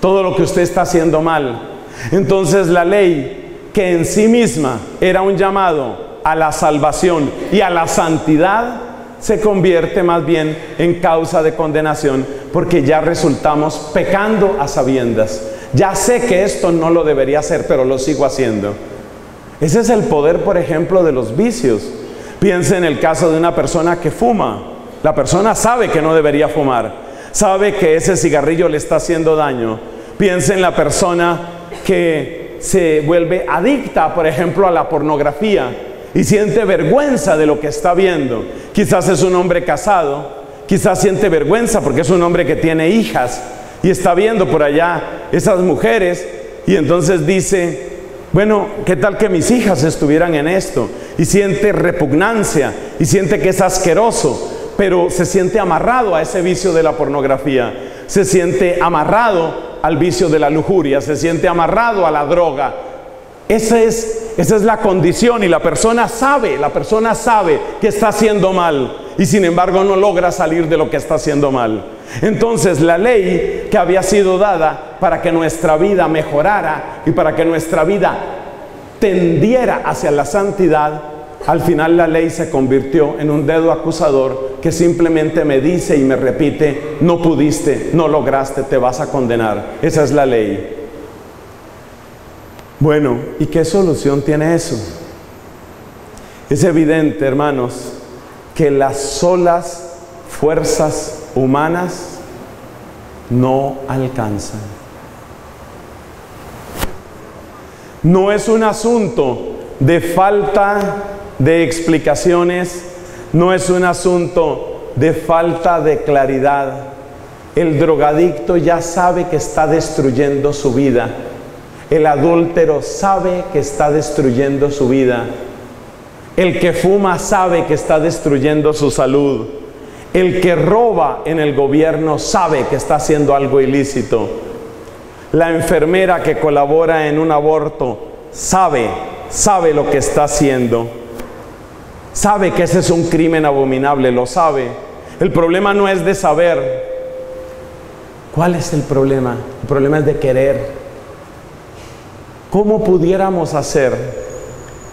todo lo que usted está haciendo mal. Entonces la ley, que en sí misma era un llamado a la salvación y a la santidad, se convierte más bien en causa de condenación porque ya resultamos pecando a sabiendas. Ya sé que esto no lo debería hacer, pero lo sigo haciendo. Ese es el poder, por ejemplo, de los vicios. Piense en el caso de una persona que fuma. La persona sabe que no debería fumar, sabe que ese cigarrillo le está haciendo daño. Piense en la persona que se vuelve adicta, por ejemplo, a la pornografía y siente vergüenza de lo que está viendo. Quizás es un hombre casado, quizás siente vergüenza porque es un hombre que tiene hijas y está viendo por allá esas mujeres y entonces dice, Bueno, ¿qué tal que mis hijas estuvieran en esto? Y siente repugnancia y siente que es asqueroso, pero se siente amarrado a ese vicio de la pornografía, se siente amarrado al vicio de la lujuria, se siente amarrado a la droga. Esa es, esa es la condición y la persona sabe, la persona sabe que está haciendo mal y sin embargo no logra salir de lo que está haciendo mal. Entonces la ley que había sido dada para que nuestra vida mejorara y para que nuestra vida tendiera hacia la santidad, al final la ley se convirtió en un dedo acusador que simplemente me dice y me repite, no pudiste, no lograste, te vas a condenar. Esa es la ley. Bueno, ¿y qué solución tiene eso? Es evidente, hermanos, que las solas fuerzas humanas no alcanzan. No es un asunto de falta de explicaciones, no es un asunto de falta de claridad. El drogadicto ya sabe que está destruyendo su vida. El adúltero sabe que está destruyendo su vida. El que fuma sabe que está destruyendo su salud. El que roba en el gobierno sabe que está haciendo algo ilícito. La enfermera que colabora en un aborto sabe, sabe lo que está haciendo. Sabe que ese es un crimen abominable, lo sabe. El problema no es de saber. ¿Cuál es el problema? El problema es de querer. ¿Cómo pudiéramos hacer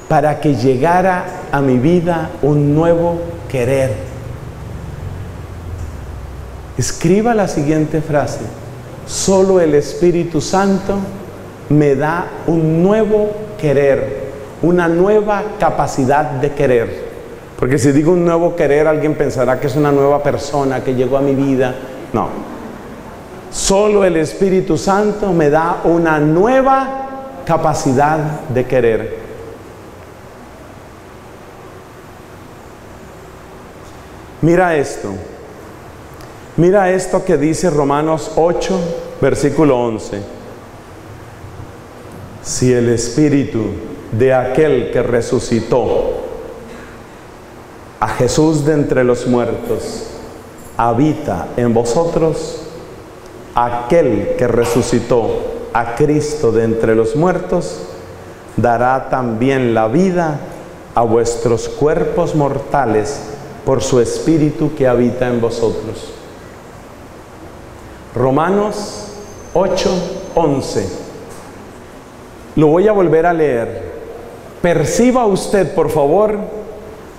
para que llegara a mi vida un nuevo querer? Escriba la siguiente frase. Solo el Espíritu Santo me da un nuevo querer, una nueva capacidad de querer. Porque si digo un nuevo querer, alguien pensará que es una nueva persona que llegó a mi vida. No. Solo el Espíritu Santo me da una nueva capacidad de querer. Mira esto. Mira esto que dice Romanos 8, versículo 11. Si el espíritu de aquel que resucitó a Jesús de entre los muertos habita en vosotros, aquel que resucitó a Cristo de entre los muertos dará también la vida a vuestros cuerpos mortales por su espíritu que habita en vosotros. Romanos 8, 11. Lo voy a volver a leer. Perciba usted, por favor,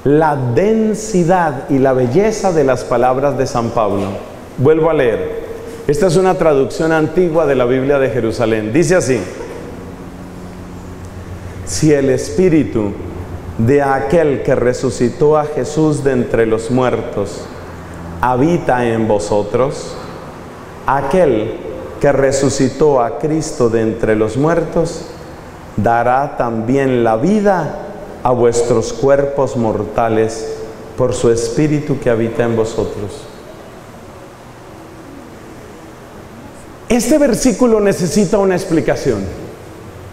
la densidad y la belleza de las palabras de San Pablo. Vuelvo a leer. Esta es una traducción antigua de la Biblia de Jerusalén. Dice así, si el Espíritu de aquel que resucitó a Jesús de entre los muertos habita en vosotros, aquel que resucitó a Cristo de entre los muertos, dará también la vida a vuestros cuerpos mortales por su Espíritu que habita en vosotros. Este versículo necesita una explicación.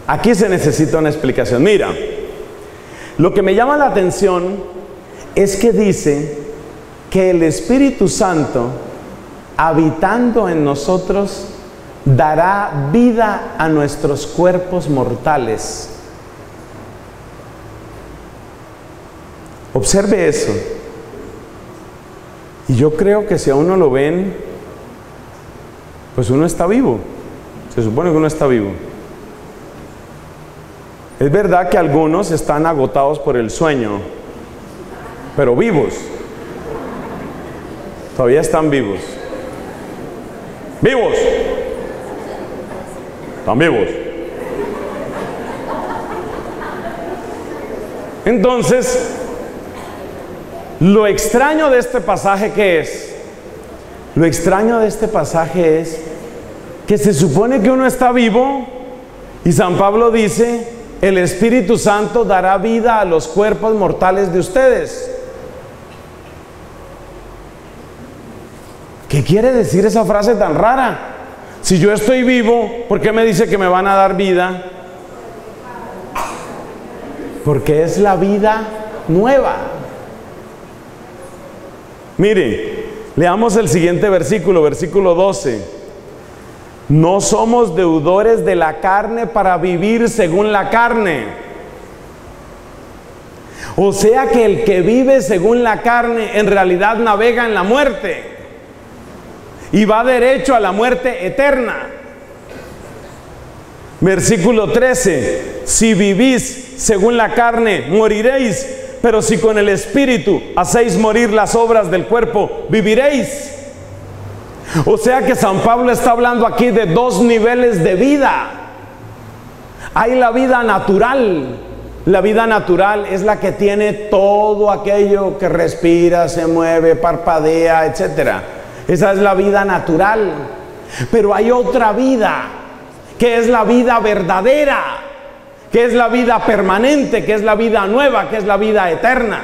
Aquí se necesita una explicación. Mira, lo que me llama la atención es que dice que el Espíritu Santo habitando en nosotros, dará vida a nuestros cuerpos mortales. Observe eso. Y yo creo que si a uno lo ven, pues uno está vivo. Se supone que uno está vivo. Es verdad que algunos están agotados por el sueño, pero vivos. Todavía están vivos. Vivos. Están vivos. Entonces, lo extraño de este pasaje que es, lo extraño de este pasaje es que se supone que uno está vivo y San Pablo dice, el Espíritu Santo dará vida a los cuerpos mortales de ustedes. ¿Qué quiere decir esa frase tan rara? Si yo estoy vivo, ¿por qué me dice que me van a dar vida? Porque es la vida nueva. Mire, leamos el siguiente versículo, versículo 12. No somos deudores de la carne para vivir según la carne. O sea que el que vive según la carne en realidad navega en la muerte y va derecho a la muerte eterna. Versículo 13, si vivís según la carne, moriréis, pero si con el Espíritu hacéis morir las obras del cuerpo, viviréis. O sea que San Pablo está hablando aquí de dos niveles de vida. Hay la vida natural. La vida natural es la que tiene todo aquello que respira, se mueve, parpadea, etc. Esa es la vida natural. Pero hay otra vida, que es la vida verdadera, que es la vida permanente, que es la vida nueva, que es la vida eterna.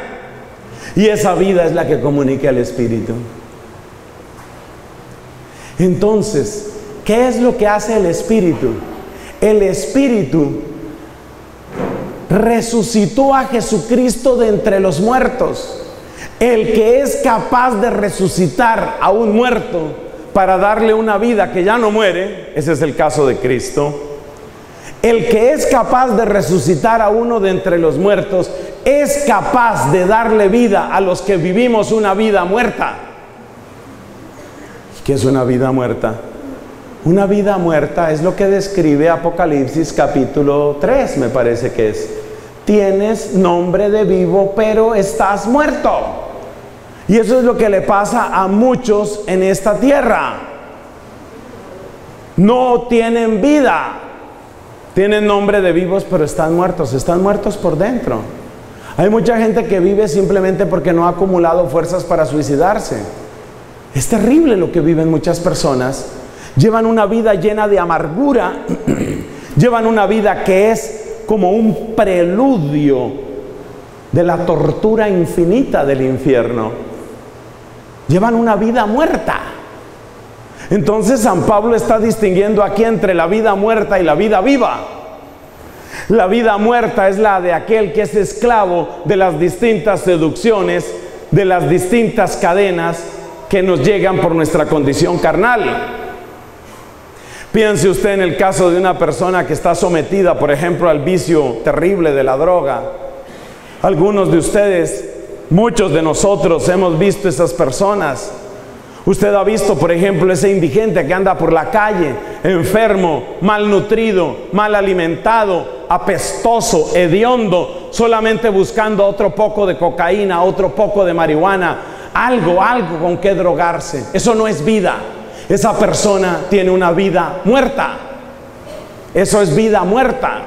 Y esa vida es la que comunica el Espíritu. Entonces, ¿qué es lo que hace el Espíritu? El Espíritu resucitó a Jesucristo de entre los muertos. El que es capaz de resucitar a un muerto para darle una vida que ya no muere, ese es el caso de Cristo. El que es capaz de resucitar a uno de entre los muertos es capaz de darle vida a los que vivimos una vida muerta. ¿Qué es una vida muerta? Una vida muerta es lo que describe Apocalipsis capítulo 3, me parece que es. Tienes nombre de vivo, pero estás muerto. Y eso es lo que le pasa a muchos en esta tierra. No tienen vida. Tienen nombre de vivos, pero están muertos. Están muertos por dentro. Hay mucha gente que vive simplemente porque no ha acumulado fuerzas para suicidarse. Es terrible lo que viven muchas personas. Llevan una vida llena de amargura, <clears throat> llevan una vida que es como un preludio de la tortura infinita del infierno. Llevan una vida muerta. Entonces San Pablo está distinguiendo aquí entre la vida muerta y la vida viva. La vida muerta es la de aquel que es esclavo de las distintas seducciones, de las distintas cadenas que nos llegan por nuestra condición carnal. Piense usted en el caso de una persona que está sometida, por ejemplo, al vicio terrible de la droga. Algunos de ustedes, muchos de nosotros hemos visto esas personas. Usted ha visto, por ejemplo, ese indigente que anda por la calle, enfermo, malnutrido, mal alimentado, apestoso, hediondo, solamente buscando otro poco de cocaína, otro poco de marihuana, algo, algo con que drogarse. Eso no es vida. Esa persona tiene una vida muerta. Eso es vida muerta.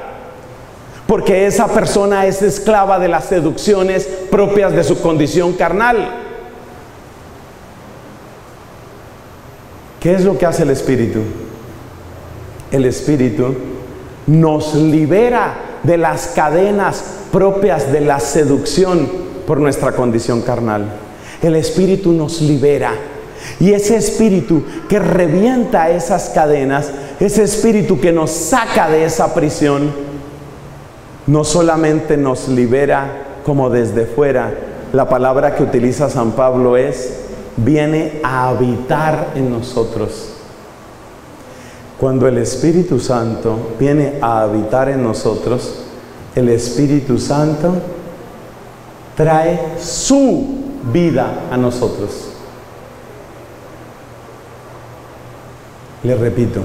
Porque esa persona es esclava de las seducciones propias de su condición carnal. ¿Qué es lo que hace el Espíritu? El Espíritu nos libera de las cadenas propias de la seducción por nuestra condición carnal. El Espíritu nos libera. Y ese Espíritu que revienta esas cadenas, ese Espíritu que nos saca de esa prisión, no solamente nos libera como desde fuera, la palabra que utiliza San Pablo es, viene a habitar en nosotros. Cuando el Espíritu Santo viene a habitar en nosotros, el Espíritu Santo trae su vida a nosotros. Le repito,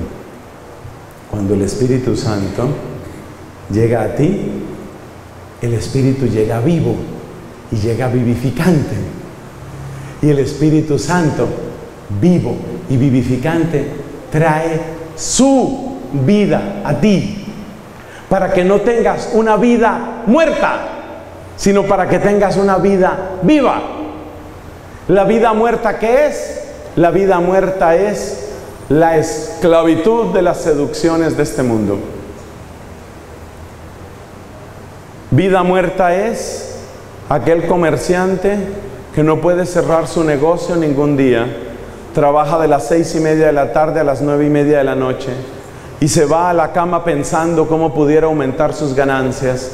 cuando el Espíritu Santo llega a ti, el Espíritu llega vivo y llega vivificante. Y el Espíritu Santo, vivo y vivificante, trae su vida a ti, para que no tengas una vida muerta, sino para que tengas una vida viva. La vida muerta, ¿qué es? La vida muerta es la esclavitud de las seducciones de este mundo. Vida muerta es aquel comerciante que no puede cerrar su negocio ningún día, trabaja de las seis y media de la tarde a las nueve y media de la noche y se va a la cama pensando cómo pudiera aumentar sus ganancias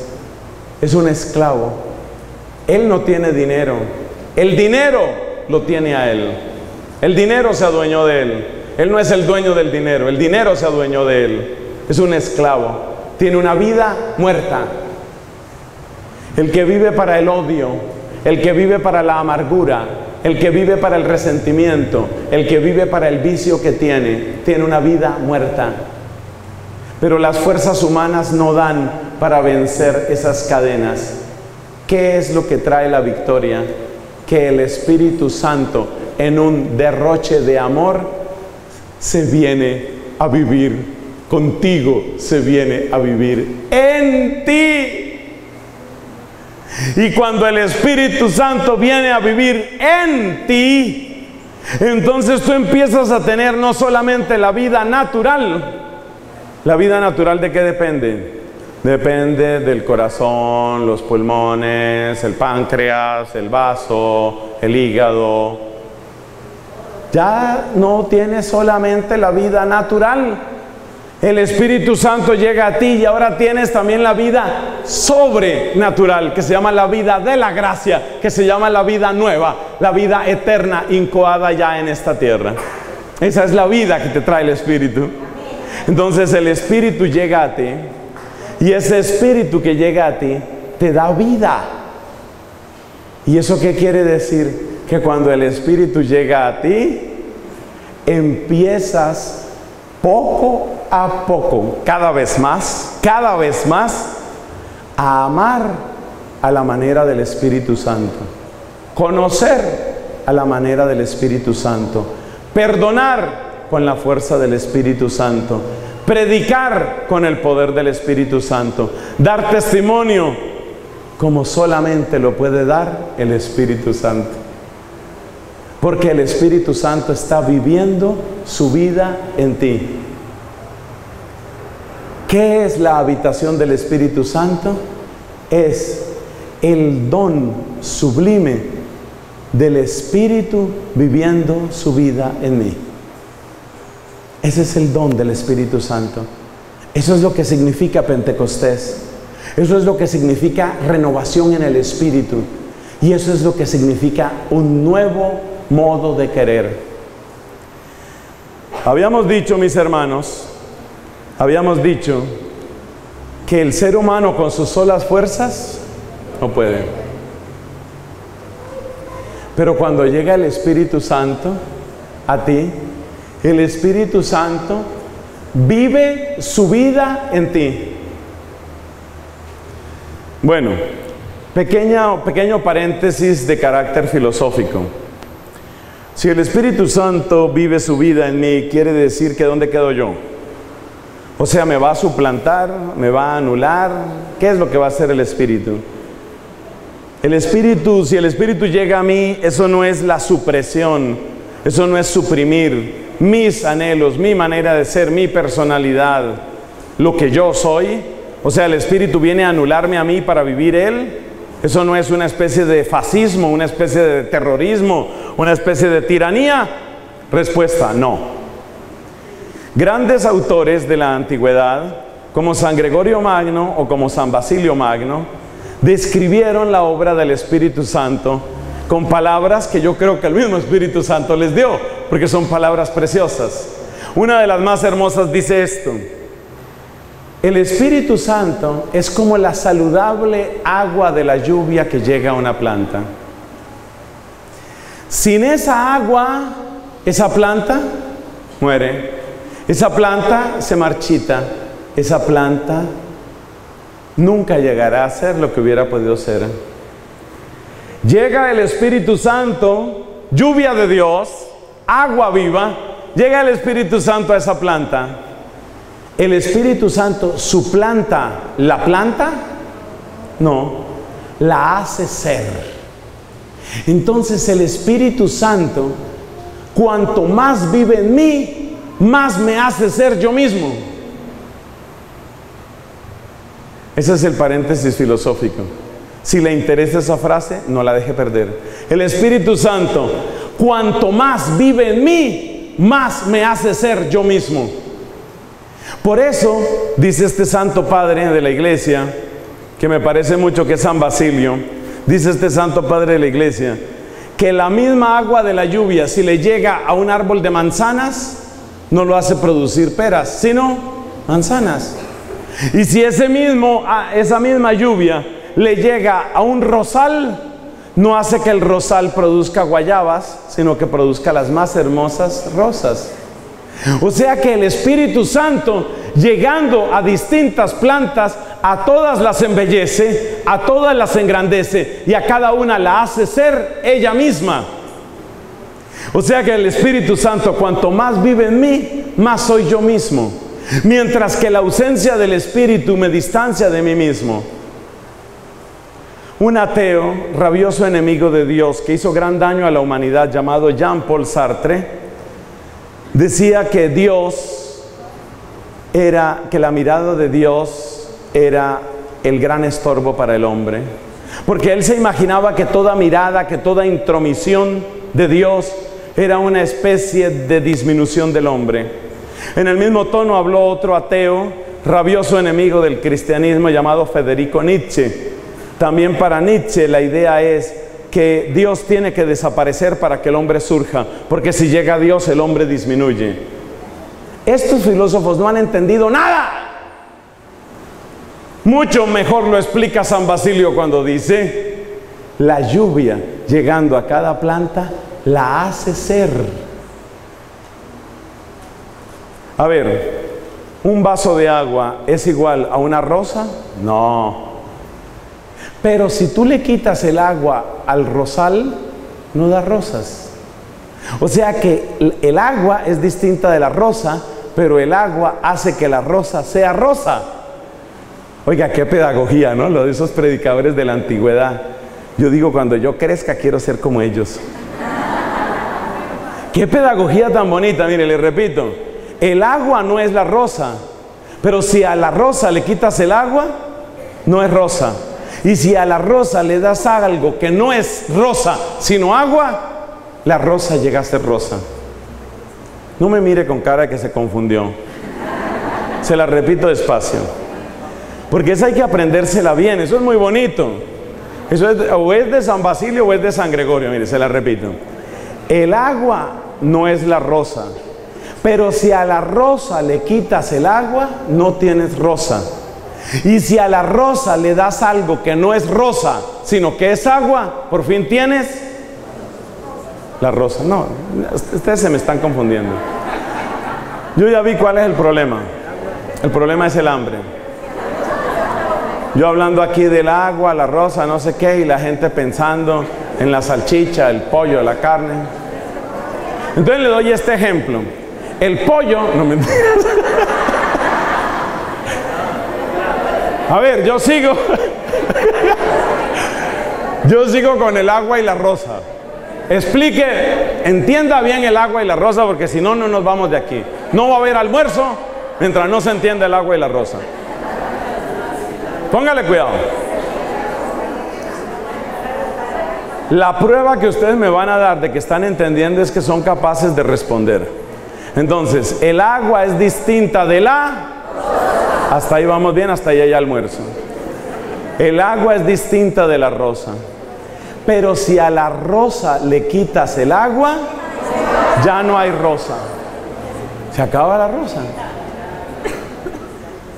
es un esclavo. Él no tiene dinero. El dinero lo tiene a él. El dinero se adueñó de él. Él no es el dueño del dinero. El dinero se adueñó de él. Es un esclavo. Tiene una vida muerta. El que vive para el odio, el que vive para la amargura, el que vive para el resentimiento, el que vive para el vicio que tiene, tiene una vida muerta. Pero las fuerzas humanas no dan para vencer esas cadenas. ¿Qué es lo que trae la victoria? Que el Espíritu Santo en un derroche de amor se viene a vivir contigo, se viene a vivir en ti. Y cuando el Espíritu Santo viene a vivir en ti, entonces tú empiezas a tener no solamente la vida natural, la vida natural de qué depende? Depende del corazón, los pulmones, el páncreas, el vaso, el hígado. Ya no tienes solamente la vida natural, el Espíritu Santo llega a ti y ahora tienes también la vida sobrenatural, que se llama la vida de la gracia, que se llama la vida nueva, la vida eterna, incoada ya en esta tierra. Esa es la vida que te trae el Espíritu. Entonces el Espíritu llega a ti y ese Espíritu que llega a ti te da vida. ¿Y eso qué quiere decir? Que cuando el Espíritu llega a ti, empiezas poco a poco, cada vez más, cada vez más, a amar a la manera del Espíritu Santo, conocer a la manera del Espíritu Santo, perdonar con la fuerza del Espíritu Santo, predicar con el poder del Espíritu Santo, dar testimonio como solamente lo puede dar el Espíritu Santo. Porque el Espíritu Santo está viviendo su vida en ti. ¿Qué es la habitación del Espíritu Santo? Es el don sublime del Espíritu viviendo su vida en mí. Ese es el don del Espíritu Santo. Eso es lo que significa Pentecostés. Eso es lo que significa renovación en el Espíritu. Y eso es lo que significa un nuevo modo de querer. Habíamos dicho, mis hermanos, habíamos dicho que el ser humano con sus solas fuerzas no puede. Pero cuando llega el Espíritu Santo a ti, el Espíritu Santo vive su vida en ti. Bueno, pequeña, pequeño paréntesis de carácter filosófico. Si el Espíritu Santo vive su vida en mí, quiere decir que ¿dónde quedo yo? O sea, me va a suplantar, me va a anular. ¿Qué es lo que va a hacer el Espíritu? El Espíritu, si el Espíritu llega a mí, eso no es la supresión, eso no es suprimir mis anhelos, mi manera de ser, mi personalidad, lo que yo soy. O sea, el Espíritu viene a anularme a mí para vivir Él. Eso no es una especie de fascismo, una especie de terrorismo, una especie de tiranía. Respuesta, no. Grandes autores de la antigüedad, como San Gregorio Magno o como San Basilio Magno, describieron la obra del Espíritu Santo con palabras que yo creo que el mismo Espíritu Santo les dio, porque son palabras preciosas. Una de las más hermosas dice esto, el Espíritu Santo es como la saludable agua de la lluvia que llega a una planta. Sin esa agua, esa planta muere. Esa planta se marchita. Esa planta nunca llegará a ser lo que hubiera podido ser. Llega el Espíritu Santo, lluvia de Dios, agua viva. Llega el Espíritu Santo a esa planta ¿El Espíritu Santo suplanta la planta? No, la hace ser. Entonces el Espíritu Santo, cuanto más vive en mí, más me hace ser yo mismo. Ese es el paréntesis filosófico. Si le interesa esa frase, no la deje perder. El Espíritu Santo, cuanto más vive en mí, más me hace ser yo mismo. Por eso, dice este Santo Padre de la Iglesia, que me parece mucho que es San Basilio, dice este Santo Padre de la Iglesia, que la misma agua de la lluvia, si le llega a un árbol de manzanas, no lo hace producir peras, sino manzanas. Y si ese mismo, esa misma lluvia le llega a un rosal, no hace que el rosal produzca guayabas, sino que produzca las más hermosas rosas. O sea que el Espíritu Santo, llegando a distintas plantas, a todas las embellece, a todas las engrandece y a cada una la hace ser ella misma. O sea que el Espíritu Santo, cuanto más vive en mí, más soy yo mismo. Mientras que la ausencia del Espíritu me distancia de mí mismo. Un ateo, rabioso enemigo de Dios, que hizo gran daño a la humanidad, llamado Jean-Paul Sartre, decía que Dios era, que la mirada de Dios era el gran estorbo para el hombre. Porque él se imaginaba que toda mirada, que toda intromisión de Dios era una especie de disminución del hombre. En el mismo tono habló otro ateo, rabioso enemigo del cristianismo llamado Federico Nietzsche también para Nietzsche la idea es que Dios tiene que desaparecer para que el hombre surja, porque si llega Dios el hombre disminuye. Estos filósofos no han entendido nada. Mucho mejor lo explica San Basilio cuando dice, la lluvia llegando a cada planta la hace ser. A ver, ¿un vaso de agua es igual a una rosa? No. Pero si tú le quitas el agua al rosal, no da rosas. O sea que el agua es distinta de la rosa, pero el agua hace que la rosa sea rosa. Oiga, qué pedagogía, ¿no? Lo de esos predicadores de la antigüedad. Yo digo, cuando yo crezca quiero ser como ellos. Qué pedagogía tan bonita, mire, le repito. El agua no es la rosa, pero si a la rosa le quitas el agua, no es rosa. Y si a la rosa le das algo que no es rosa, sino agua, la rosa llega a ser rosa. No me mire con cara que se confundió. Se la repito despacio. Porque esa hay que aprendérsela bien, eso es muy bonito. Eso es, o es de San Basilio o es de San Gregorio, mire, se la repito. El agua no es la rosa, pero si a la rosa le quitas el agua, no tienes rosa. Y si a la rosa le das algo que no es rosa, sino que es agua, por fin tienes la rosa. No, ustedes se me están confundiendo. Yo ya vi cuál es el problema. El problema es el hambre. Yo hablando aquí del agua, la rosa, no sé qué, y la gente pensando en la salchicha, el pollo, la carne. Entonces le doy este ejemplo. El pollo, no me A ver, yo sigo. yo sigo con el agua y la rosa. Explique, entienda bien el agua y la rosa, porque si no, no nos vamos de aquí. No va a haber almuerzo mientras no se entienda el agua y la rosa. Póngale cuidado. La prueba que ustedes me van a dar de que están entendiendo es que son capaces de responder. Entonces, el agua es distinta de la hasta ahí vamos bien, hasta ahí hay almuerzo. El agua es distinta de la rosa. Pero si a la rosa le quitas el agua, ya no hay rosa. Se acaba la rosa.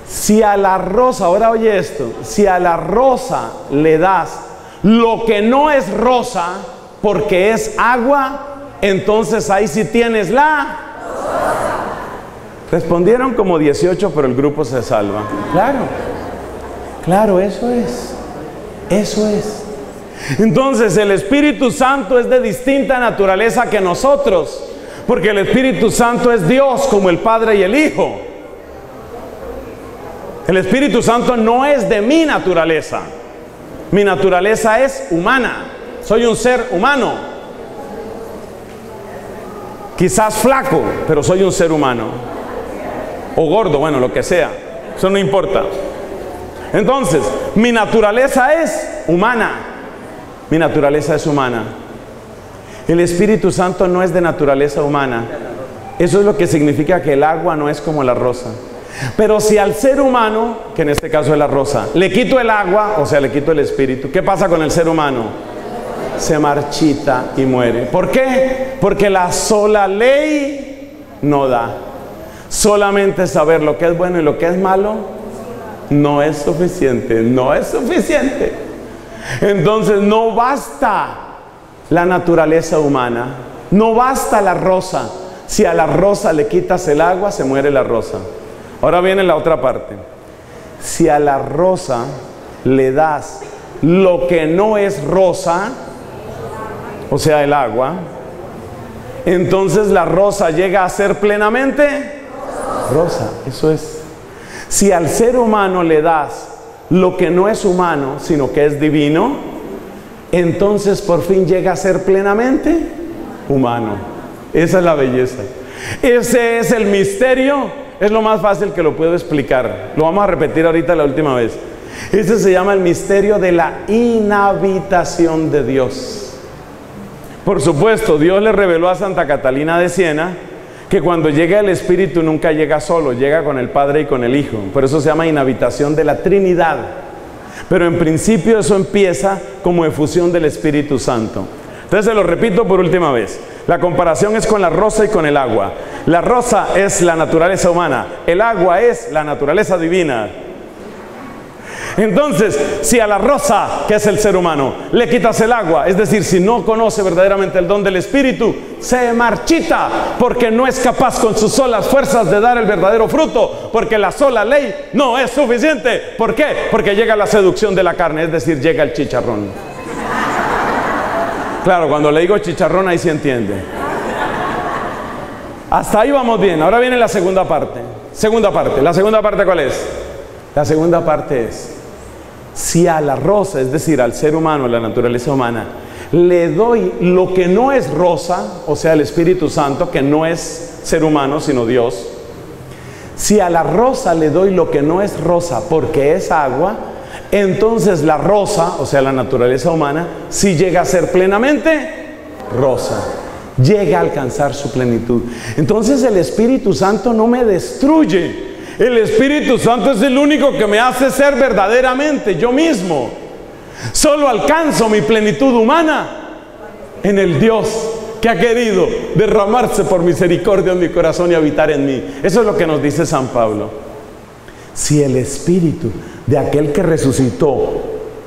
Si a la rosa, ahora oye esto, si a la rosa le das lo que no es rosa, porque es agua, entonces ahí sí tienes la Respondieron como 18, pero el grupo se salva. Claro, claro, eso es. Eso es. Entonces el Espíritu Santo es de distinta naturaleza que nosotros, porque el Espíritu Santo es Dios como el Padre y el Hijo. El Espíritu Santo no es de mi naturaleza. Mi naturaleza es humana. Soy un ser humano. Quizás flaco, pero soy un ser humano o gordo, bueno, lo que sea. Eso no importa. Entonces, mi naturaleza es humana. Mi naturaleza es humana. El Espíritu Santo no es de naturaleza humana. Eso es lo que significa que el agua no es como la rosa. Pero si al ser humano, que en este caso es la rosa, le quito el agua, o sea, le quito el espíritu, ¿qué pasa con el ser humano? Se marchita y muere. ¿Por qué? Porque la sola ley no da. Solamente saber lo que es bueno y lo que es malo no es suficiente, no es suficiente. Entonces no basta la naturaleza humana, no basta la rosa. Si a la rosa le quitas el agua, se muere la rosa. Ahora viene la otra parte. Si a la rosa le das lo que no es rosa, o sea, el agua, entonces la rosa llega a ser plenamente rosa. Eso es. Si al ser humano le das lo que no es humano, sino que es divino, entonces por fin llega a ser plenamente humano. Esa es la belleza. Ese es el misterio es lo más fácil que lo puedo explicar. Lo vamos a repetir ahorita la última vez. Este se llama el misterio de la inhabitación de Dios. Por supuesto, Dios le reveló a Santa Catalina de Siena que cuando llega el Espíritu nunca llega solo, llega con el Padre y con el Hijo. Por eso se llama inhabitación de la Trinidad. Pero en principio eso empieza como efusión del Espíritu Santo. Entonces se lo repito por última vez. La comparación es con la rosa y con el agua. La rosa es la naturaleza humana, el agua es la naturaleza divina. Entonces, si a la rosa, que es el ser humano, le quitas el agua, es decir, si no conoce verdaderamente el don del Espíritu, se marchita porque no es capaz con sus solas fuerzas de dar el verdadero fruto, porque la sola ley no es suficiente. ¿Por qué? Porque llega la seducción de la carne, es decir, llega el chicharrón. Claro, cuando le digo chicharrón ahí se entiende. Hasta ahí vamos bien. Ahora viene la segunda parte. Segunda parte. ¿La segunda parte cuál es? La segunda parte es, si a la rosa, es decir, al ser humano, a la naturaleza humana, le doy lo que no es rosa, o sea, el Espíritu Santo, que no es ser humano, sino Dios, si a la rosa le doy lo que no es rosa porque es agua, entonces la rosa, o sea, la naturaleza humana, si llega a ser plenamente rosa, llega a alcanzar su plenitud. Entonces el Espíritu Santo no me destruye. El Espíritu Santo es el único que me hace ser verdaderamente yo mismo. Solo alcanzo mi plenitud humana en el Dios que ha querido derramarse por misericordia en mi corazón y habitar en mí. Eso es lo que nos dice San Pablo. Si el Espíritu de aquel que resucitó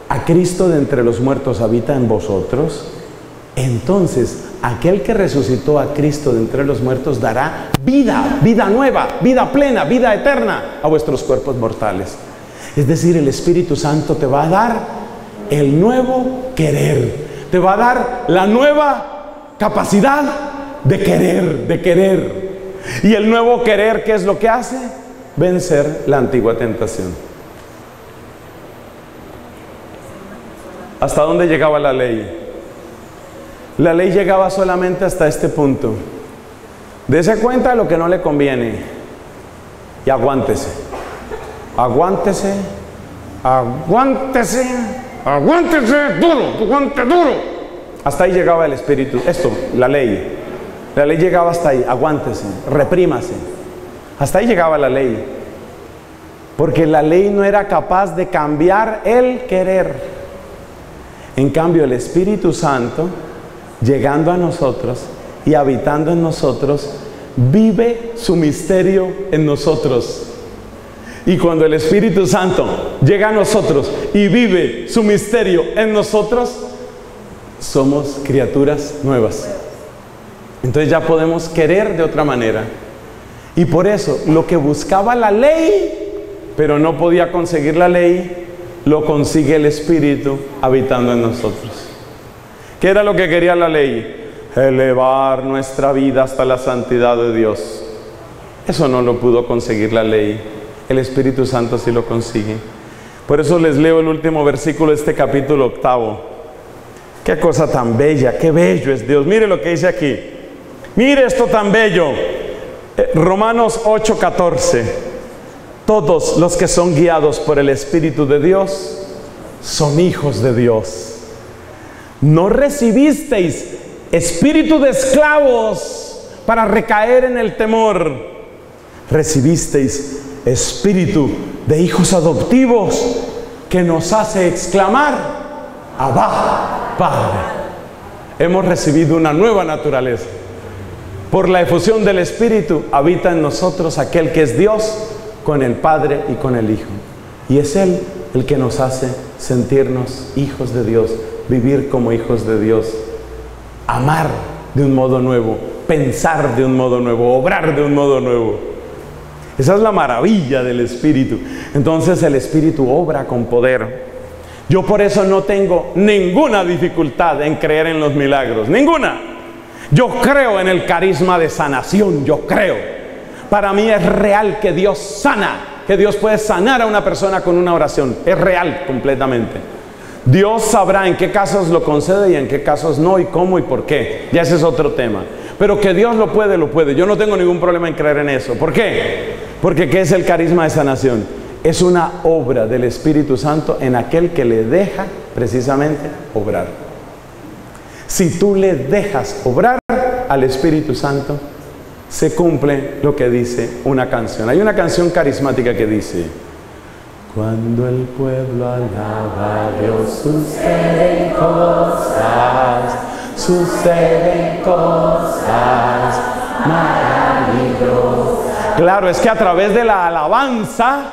a Cristo de entre los muertos habita en vosotros, entonces aquel que resucitó a Cristo de entre los muertos dará vida, vida nueva, vida plena, vida eterna a vuestros cuerpos mortales. Es decir, el Espíritu Santo te va a dar el nuevo querer, te va a dar la nueva capacidad de querer, de querer. Y el nuevo querer, ¿qué es lo que hace? Vencer la antigua tentación. ¿Hasta dónde llegaba la ley? La ley llegaba solamente hasta este punto. Dese cuenta de lo que no le conviene y aguántese. Aguántese, aguántese, aguántese duro, aguante duro. Hasta ahí llegaba el espíritu. Esto, la ley. La ley llegaba hasta ahí. Aguántese, reprímase. Hasta ahí llegaba la ley. Porque la ley no era capaz de cambiar el querer. En cambio, el Espíritu Santo, llegando a nosotros y habitando en nosotros, vive su misterio en nosotros. Y cuando el Espíritu Santo llega a nosotros y vive su misterio en nosotros, somos criaturas nuevas. Entonces ya podemos querer de otra manera. Y por eso lo que buscaba la ley, pero no podía conseguir la ley, lo consigue el Espíritu habitando en nosotros. ¿Qué era lo que quería la ley? Elevar nuestra vida hasta la santidad de Dios. Eso no lo pudo conseguir la ley. El Espíritu Santo sí lo consigue. Por eso les leo el último versículo de este capítulo octavo. Qué cosa tan bella, qué bello es Dios. Mire lo que dice aquí. Mire esto tan bello. Eh, Romanos 8:14. Todos los que son guiados por el Espíritu de Dios son hijos de Dios. No recibisteis espíritu de esclavos para recaer en el temor. Recibisteis espíritu de hijos adoptivos que nos hace exclamar, Abba, Padre. Hemos recibido una nueva naturaleza. Por la efusión del Espíritu habita en nosotros aquel que es Dios con el Padre y con el Hijo. Y es Él el que nos hace sentirnos hijos de Dios, vivir como hijos de Dios, amar de un modo nuevo, pensar de un modo nuevo, obrar de un modo nuevo. Esa es la maravilla del Espíritu. Entonces el Espíritu obra con poder. Yo por eso no tengo ninguna dificultad en creer en los milagros, ninguna. Yo creo en el carisma de sanación, yo creo. Para mí es real que Dios sana que Dios puede sanar a una persona con una oración. Es real completamente. Dios sabrá en qué casos lo concede y en qué casos no y cómo y por qué. Ya ese es otro tema. Pero que Dios lo puede, lo puede. Yo no tengo ningún problema en creer en eso. ¿Por qué? Porque ¿qué es el carisma de sanación? Es una obra del Espíritu Santo en aquel que le deja precisamente obrar. Si tú le dejas obrar al Espíritu Santo, se cumple lo que dice una canción. Hay una canción carismática que dice, cuando el pueblo alaba a Dios suceden cosas, suceden cosas maravillosas. Claro, es que a través de la alabanza,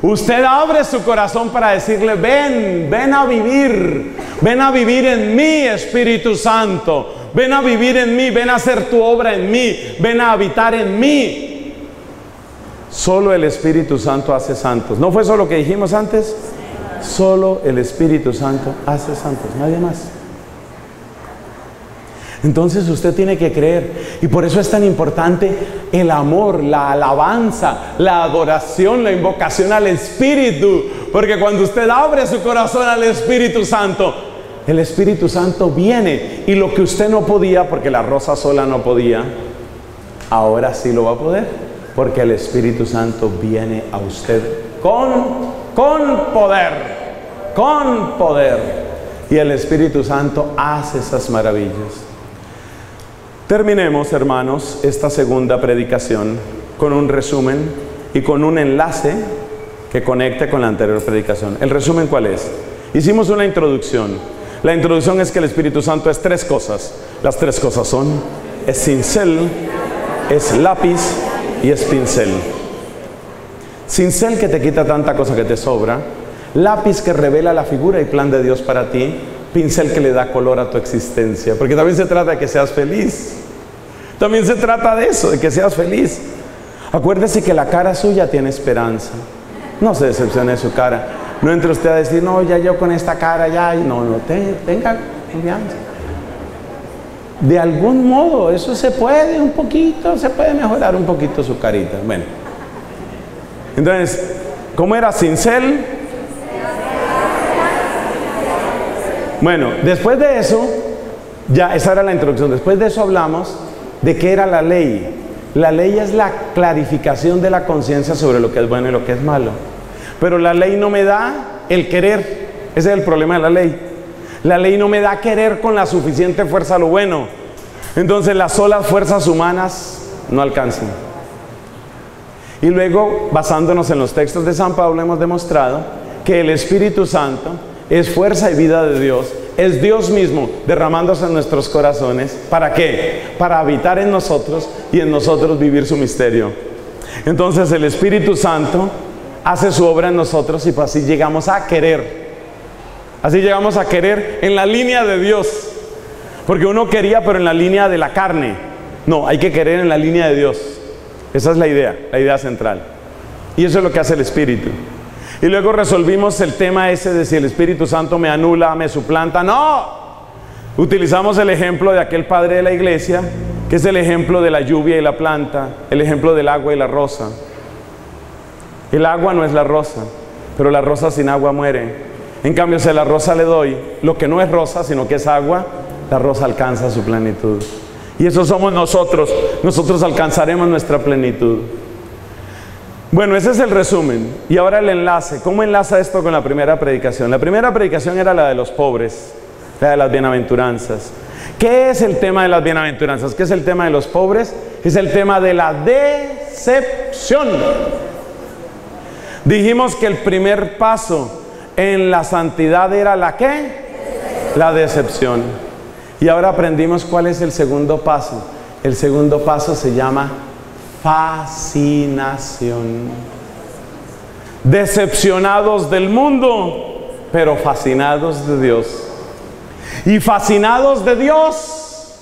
usted abre su corazón para decirle, ven, ven a vivir, ven a vivir en mí, Espíritu Santo ven a vivir en mí, ven a hacer tu obra en mí, ven a habitar en mí. Solo el Espíritu Santo hace santos. ¿No fue eso lo que dijimos antes? Solo el Espíritu Santo hace santos, nadie más. Entonces usted tiene que creer. Y por eso es tan importante el amor, la alabanza, la adoración, la invocación al Espíritu. Porque cuando usted abre su corazón al Espíritu Santo, el Espíritu Santo viene y lo que usted no podía, porque la rosa sola no podía, ahora sí lo va a poder, porque el Espíritu Santo viene a usted con, con poder, con poder. Y el Espíritu Santo hace esas maravillas. Terminemos, hermanos, esta segunda predicación con un resumen y con un enlace que conecte con la anterior predicación. ¿El resumen cuál es? Hicimos una introducción la introducción es que el Espíritu Santo es tres cosas. Las tres cosas son, es cincel, es lápiz y es pincel. Cincel que te quita tanta cosa que te sobra, lápiz que revela la figura y plan de Dios para ti, pincel que le da color a tu existencia, porque también se trata de que seas feliz. También se trata de eso, de que seas feliz. Acuérdese que la cara suya tiene esperanza. No se decepcione de su cara. No entre usted a decir, no, ya yo con esta cara ya, no, no, tenga confianza. De algún modo, eso se puede un poquito, se puede mejorar un poquito su carita. Bueno. Entonces, ¿cómo era cincel? Bueno, después de eso, ya esa era la introducción. Después de eso hablamos de qué era la ley. La ley es la clarificación de la conciencia sobre lo que es bueno y lo que es malo. Pero la ley no me da el querer. Ese es el problema de la ley. La ley no me da querer con la suficiente fuerza lo bueno. Entonces las solas fuerzas humanas no alcanzan. Y luego, basándonos en los textos de San Pablo, hemos demostrado que el Espíritu Santo es fuerza y vida de Dios. Es Dios mismo derramándose en nuestros corazones. ¿Para qué? Para habitar en nosotros y en nosotros vivir su misterio. Entonces el Espíritu Santo hace su obra en nosotros y pues así llegamos a querer. Así llegamos a querer en la línea de Dios. Porque uno quería, pero en la línea de la carne. No, hay que querer en la línea de Dios. Esa es la idea, la idea central. Y eso es lo que hace el Espíritu. Y luego resolvimos el tema ese de si el Espíritu Santo me anula, me suplanta. No. Utilizamos el ejemplo de aquel padre de la iglesia, que es el ejemplo de la lluvia y la planta, el ejemplo del agua y la rosa. El agua no es la rosa, pero la rosa sin agua muere. En cambio, si a la rosa le doy lo que no es rosa, sino que es agua, la rosa alcanza su plenitud. Y eso somos nosotros. Nosotros alcanzaremos nuestra plenitud. Bueno, ese es el resumen. Y ahora el enlace. ¿Cómo enlaza esto con la primera predicación? La primera predicación era la de los pobres, la de las bienaventuranzas. ¿Qué es el tema de las bienaventuranzas? ¿Qué es el tema de los pobres? Es el tema de la decepción. Dijimos que el primer paso en la santidad era la qué? La decepción. Y ahora aprendimos cuál es el segundo paso. El segundo paso se llama fascinación. Decepcionados del mundo, pero fascinados de Dios. Y fascinados de Dios,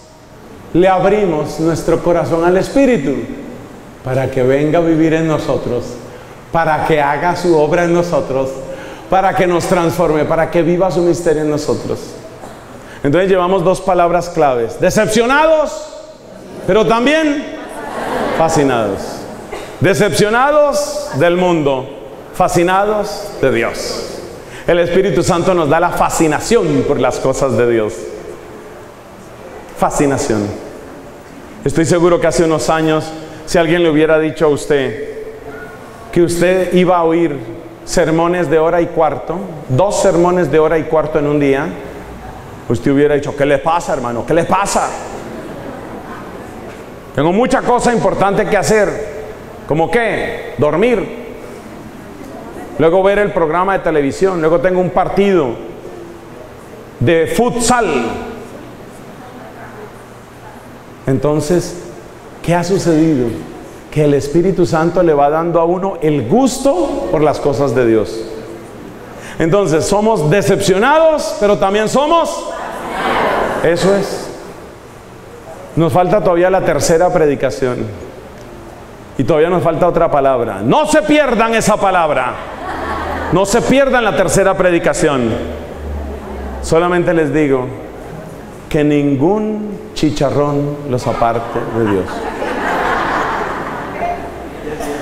le abrimos nuestro corazón al Espíritu para que venga a vivir en nosotros, para que haga su obra en nosotros, para que nos transforme, para que viva su misterio en nosotros. Entonces llevamos dos palabras claves. Decepcionados, pero también fascinados. Decepcionados del mundo, fascinados de Dios. El Espíritu Santo nos da la fascinación por las cosas de Dios. Fascinación. Estoy seguro que hace unos años, si alguien le hubiera dicho a usted que usted iba a oír sermones de hora y cuarto, dos sermones de hora y cuarto en un día, usted hubiera dicho, ¿qué le pasa, hermano? ¿Qué le pasa? Tengo mucha cosa importante que hacer. ¿Como qué? Dormir. Luego ver el programa de televisión. Luego tengo un partido de futsal. Entonces, ¿qué ha sucedido? Que el Espíritu Santo le va dando a uno el gusto por las cosas de Dios. Entonces, somos decepcionados, pero también somos... Eso es. Nos falta todavía la tercera predicación. Y todavía nos falta otra palabra. No se pierdan esa palabra. No se pierdan la tercera predicación. Solamente les digo que ningún chicharrón los aparte de Dios.